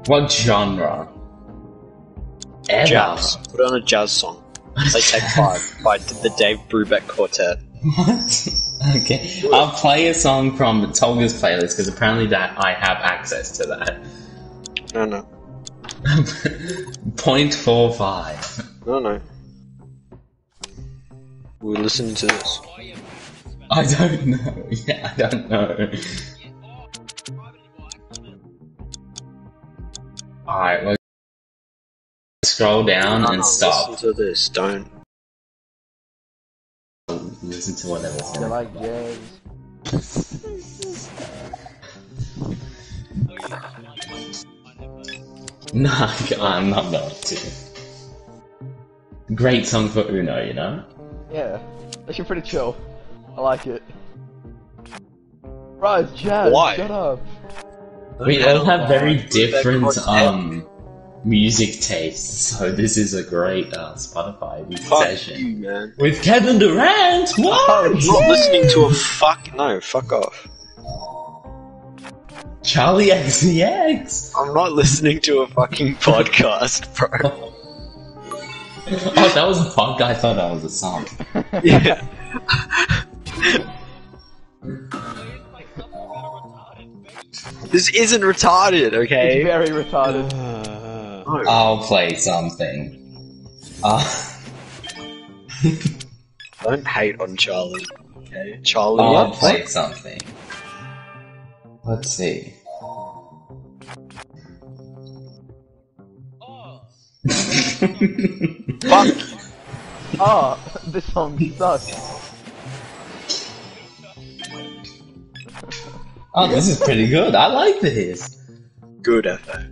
What genre? Ever. Jazz. Put on a jazz song. Say Take Five by the Dave Brubeck Quartet. What? okay, I'll play a song from Tolga's playlist because apparently that I have access to that. No, no. Point four five. No, no. We're listening to this. I don't know. Yeah, I don't know. Alright, well, scroll down No, and no, stop. Listen to this. Don't. Listen to whatever You song. like jazz? No, I'm not going to. Great song for Uno, you know? Yeah. Actually pretty chill. I like it. Bro, jazz. Why? Shut up. We all have very different um music tastes, so this is a great uh, Spotify Fuck session. you, man. With Kevin Durant! What? I'm not listening to a fuck. No, fuck off. Charli XCX! I'm not listening to a fucking podcast, bro. Oh, that was a podcast. I thought that was a song. yeah. this isn't retarded, okay? It's very retarded. Uh, No. I'll play something. Uh, Don't hate on Charlie. Okay, Charlie. I'll play something. Let's see. Fuck. Oh, this song sucks. Oh, this is pretty good. I like this. Good FA.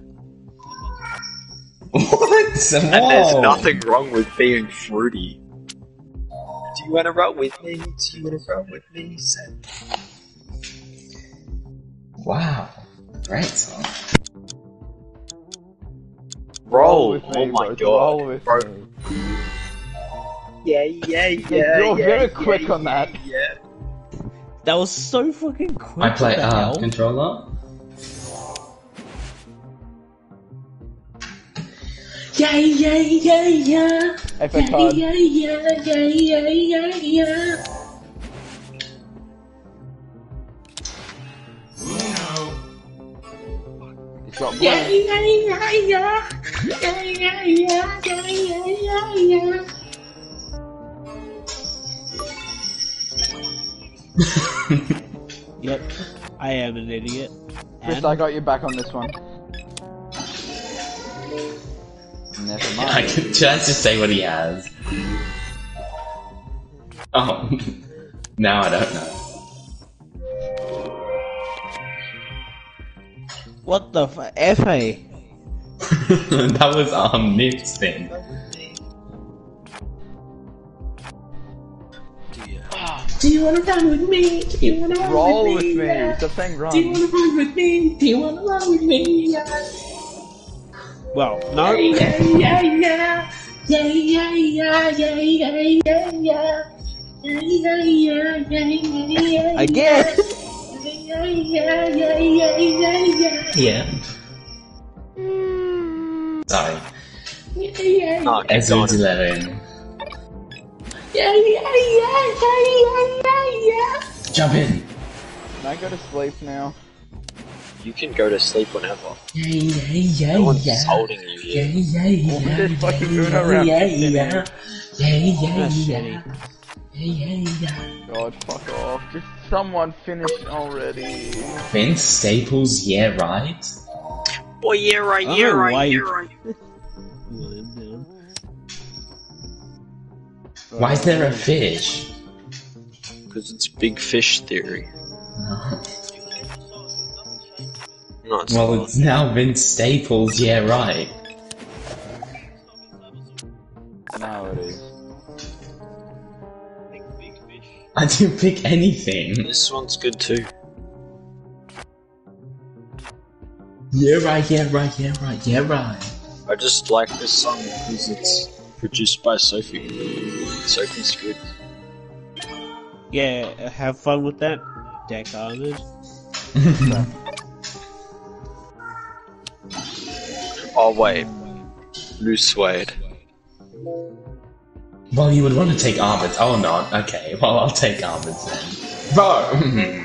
What? And there's nothing wrong with being fruity. Do you wanna roll with me? Do you wanna roll with me? Say. Wow. Great song. Roll. with me, oh my bro. god. Roll with Bro. me. Yeah, yeah, yeah. you're yeah, very yeah, quick on that. Yeah. that was so fucking quick. I play uh, hell? controller. Yeah, yeah, yeah, yeah. Epic card. yeah, yeah, yeah, yeah, yeah. It's Yeah, yeah, yeah, yeah. Yeah, yeah, yeah, yeah, yeah, yeah, yeah. Yep, I am an idiot. Chris, And I got you back on this one. Never I mind. can, should I just say what he has? Oh, now I don't know. What the f- FA? that was um Nick's thing. Do you wanna run with me? Do you wanna run Roll with with me? me. Yeah. Stop saying Do you wanna run with me? Do you wanna run with me? Yeah. Well, no. Yeah, yeah, yeah. Yeah, yeah, yeah, yeah, yeah, yeah, yeah. Yeah, yeah, yeah, yeah, yeah, yeah. Again. Yeah, yeah, yeah, yeah, yeah, yeah. Yeah. Sorry. Yeah, yeah, No, keep Ezo's 11. Yeah, yeah, yeah, yeah, yeah, yeah, yeah. Jump in. Can I go to sleep now? You can go to sleep whenever. Yeah, yeah, yeah, No one's yeah. holding you Yeah, here. yeah, yeah. Well, this fucking yeah, Uno round yeah, is yeah. Yeah, yeah, That's yeah. Shitty. Yeah, yeah, yeah. God, fuck off. Just someone finish already. Vince Staples, yeah, right? Boy, yeah, right, yeah, don't right, why yeah, right. Why is there a fish? Because it's big fish theory. No, it's Well, it's now Vince Staples, yeah, right. Now it is. I didn't pick anything. This one's good too. Yeah, right, yeah, right, yeah, right, yeah, right. I just like this song because it's produced by Sophie. Sophie's good. Yeah, have fun with that, Deck Armored. Oh wait, loose suede. Well, you would want to take Armids. Oh, not. Okay, well, I'll take Armids then. Bro!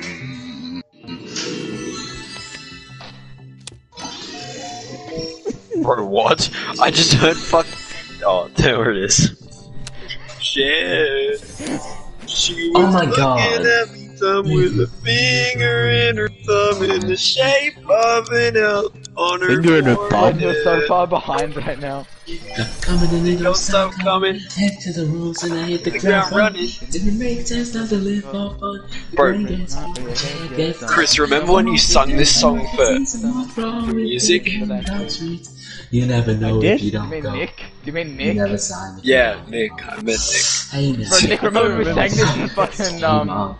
Bro, what? I just heard fuck. Oh, there it is. Shit. She Oh my God. at me thumb with a finger in her thumb in the shape of an L on her Finger in her Like, bum. you're so far behind right now. Coming in the Don't stop coming. Head to the rules and I hit the The ground ground running. running. Didn't make sense not to live for fun. Bro. Brain gets- head gets- Chris, remember when you sung this song for music? You never know if you Do don't you mean go. Nick? Do you mean You Nick? never sign it. Yeah, Nick. I meant Nick. Hey now. Bro, Nick, remember we sang this in fucking, um,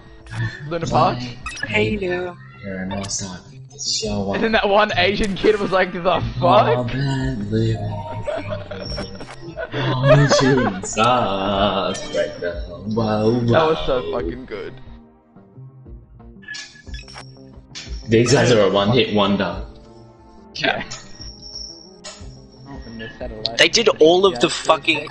Luna Park? Hey now. You're an all-star. Show And then that one Asian kid was like, the fuck? that living. All the shooting stars. Right now. Wow, wow. That was so fucking good. These guys are a one-hit wonder. Yeah. Oh, and the satellite. They did all of the fucking.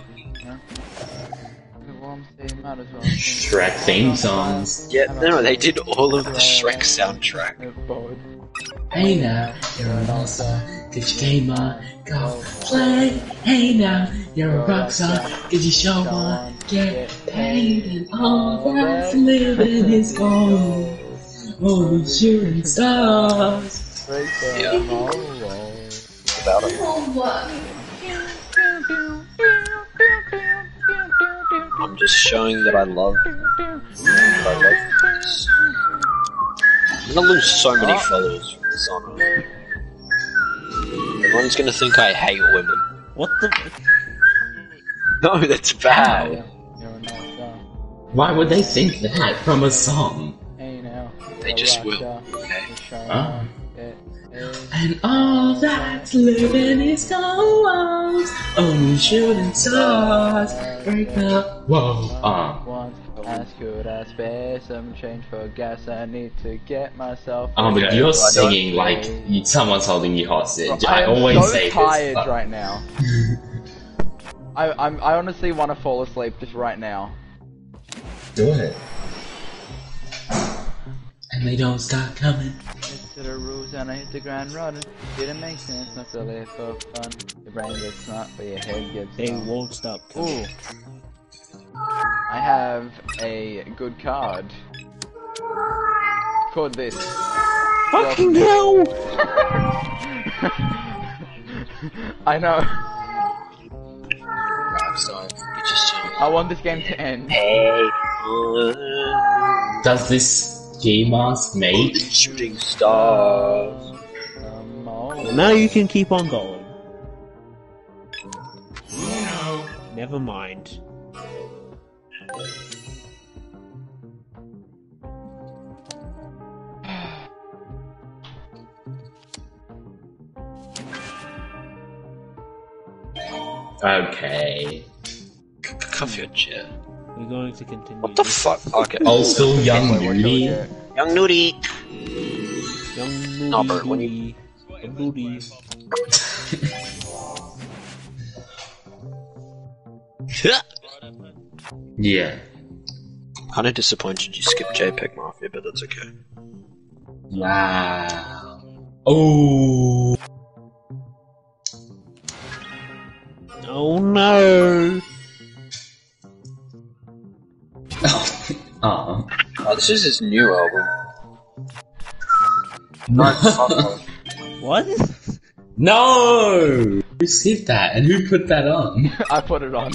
Shrek theme songs. Yeah, no, no, they did all of the Shrek soundtrack. Hey now, you're an all-star. Cause you came on, go play. Hey now, you're a rock star. Cause you show on, get paid. And all that's living is gold. Only shooting stars. Yeah. About it. I'm just showing that I love. That I love this. I'm gonna lose so many followers from this on. Everyone's gonna think I hate women. What the? No, that's bad. Why would they think that from a song? They just will. Okay. Ah. And all that's living is gold. Only shooting stars break the whoa. Uh. Once asked, could I spare some change for gas? I need to get myself. Oh, but Okay, you're singing like you, someone's holding you hostage. I, am always so say tired this. right now. I I'm, I honestly want to fall asleep just right now. Do it. And they don't stop coming. Stick to the rules and I hit the ground running. Didn't make sense, not to live for fun. Your brain gets smart, but your head gets They dumb. won't stop coming. Ooh. I have a good card. Called this. Fucking hell! I know. Right, so you just I want this game to end. Hey, Does this gay mask make? shooting stars. Now you can keep on going. Never mind. Okay. Cuff your chair. We're going to continue. What the fuck? Okay. Oh, Old school Young Nudy. Young Nudy. Young Nudy. No, but when you- Young Nudy. Yeah. Kinda disappointed you skipped JPEG Mafia, but that's okay. Wow. Oh. Oh no! Oh. Oh, this is his new album. Right. What? No! Who said that? And who put that on? I put it on.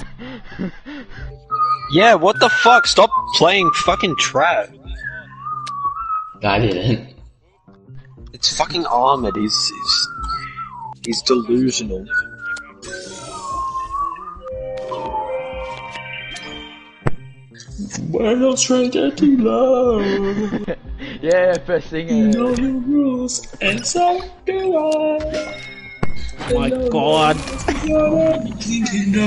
Yeah, what the fuck? Stop playing fucking trap. I didn't. It's fucking Ahmed. He's he's, he's delusional. We're not trying to get too low. yeah, first thing You know the rules, and so do I. Oh my god! Thinking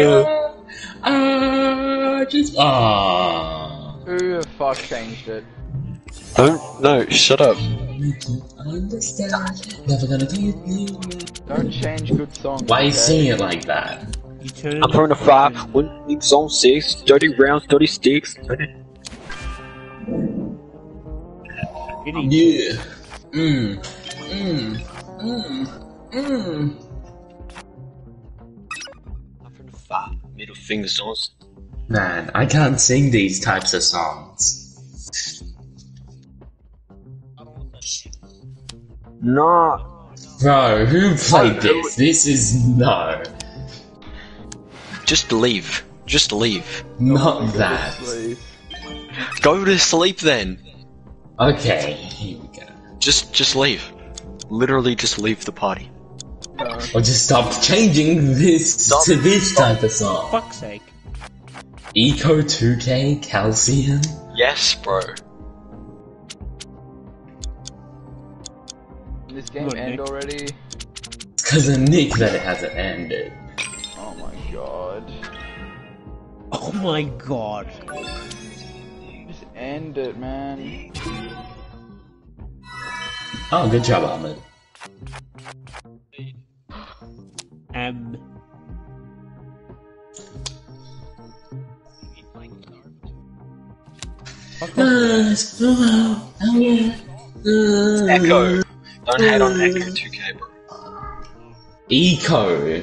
of. I just ah. Who the fuck changed it? Don't no, shut up. Understand? Never gonna give you. Don't change good songs. Why you okay? singing it like that? You turn I'm throwing a five, one six on six, 30 rounds, 30 sticks. 30... Yeah. Mmm. Mmm. Mmm. Mmm. I'm throwing a five, middle fingers on. Man, I can't sing these types of songs. No. Bro, who played this? This is no. Just leave. Just leave. Not that. Please. Go to sleep then. Okay, here we go. Just just leave. Literally just leave the party. No. Or just stop changing this Stop. to this type of song. fuck's sake. Eco 2K Calcium? Yes, bro. This game Come on, end Nick. already? It's because of Nick that it hasn't ended. Oh my god. Oh my god. Just end it, man. Oh, good job, Ahmed. Um. Echo. Don't hate on Ecco2k, bro. Eco.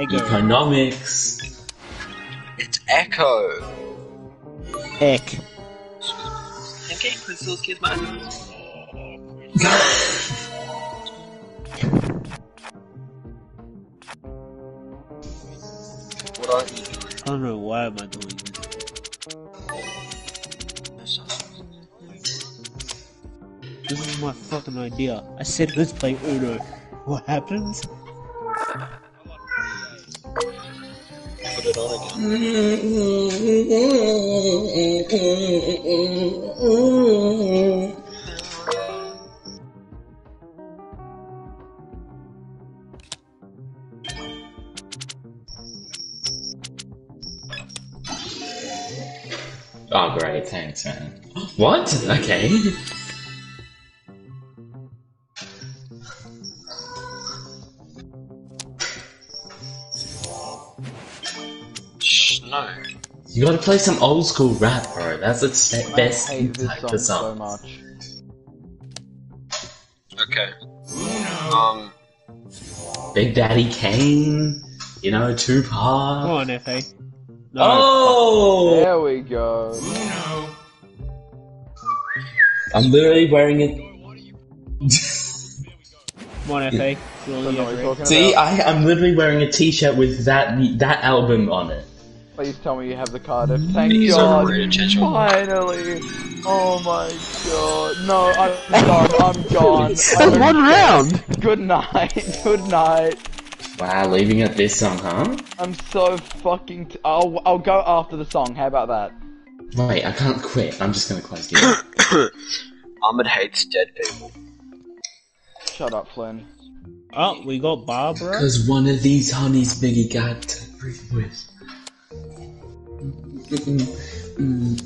Ego. Economics. It's Echo. Eck. Okay, Crystal's kids, man. What are you doing? I don't know why am I doing this. This is my fucking idea. I said let's play Uno. What happens? Put it on again. Oh, great, thanks, man. What? Okay. You gotta play some old school rap, bro. That's the st- I best hate this type song of so song. much. Okay. Um, Big Daddy Kane, you know, Tupac. Come Tupac. on, FA. No. Oh! There we go. I'm literally wearing it. Come on, FA. Don't know what you're talking See. I, I'm literally wearing a T-shirt with that that album on it. Please tell me you have the Cardiff. Thank He's God. overrated, Cheshire. Finally. Oh my god. No, I'm done. I'm gone. I'm one round! Good night. Good night. Wow, leaving at this song, huh? I'm so fucking. T- I'll I'll go after the song. How about that? Wait, I can't quit. I'm just gonna close the game. Ahmed hates dead people. Shut up, Flynn. Oh, we got Barbara. Cause one of these honeys Biggie got to breathe with. 嗯嗯嗯。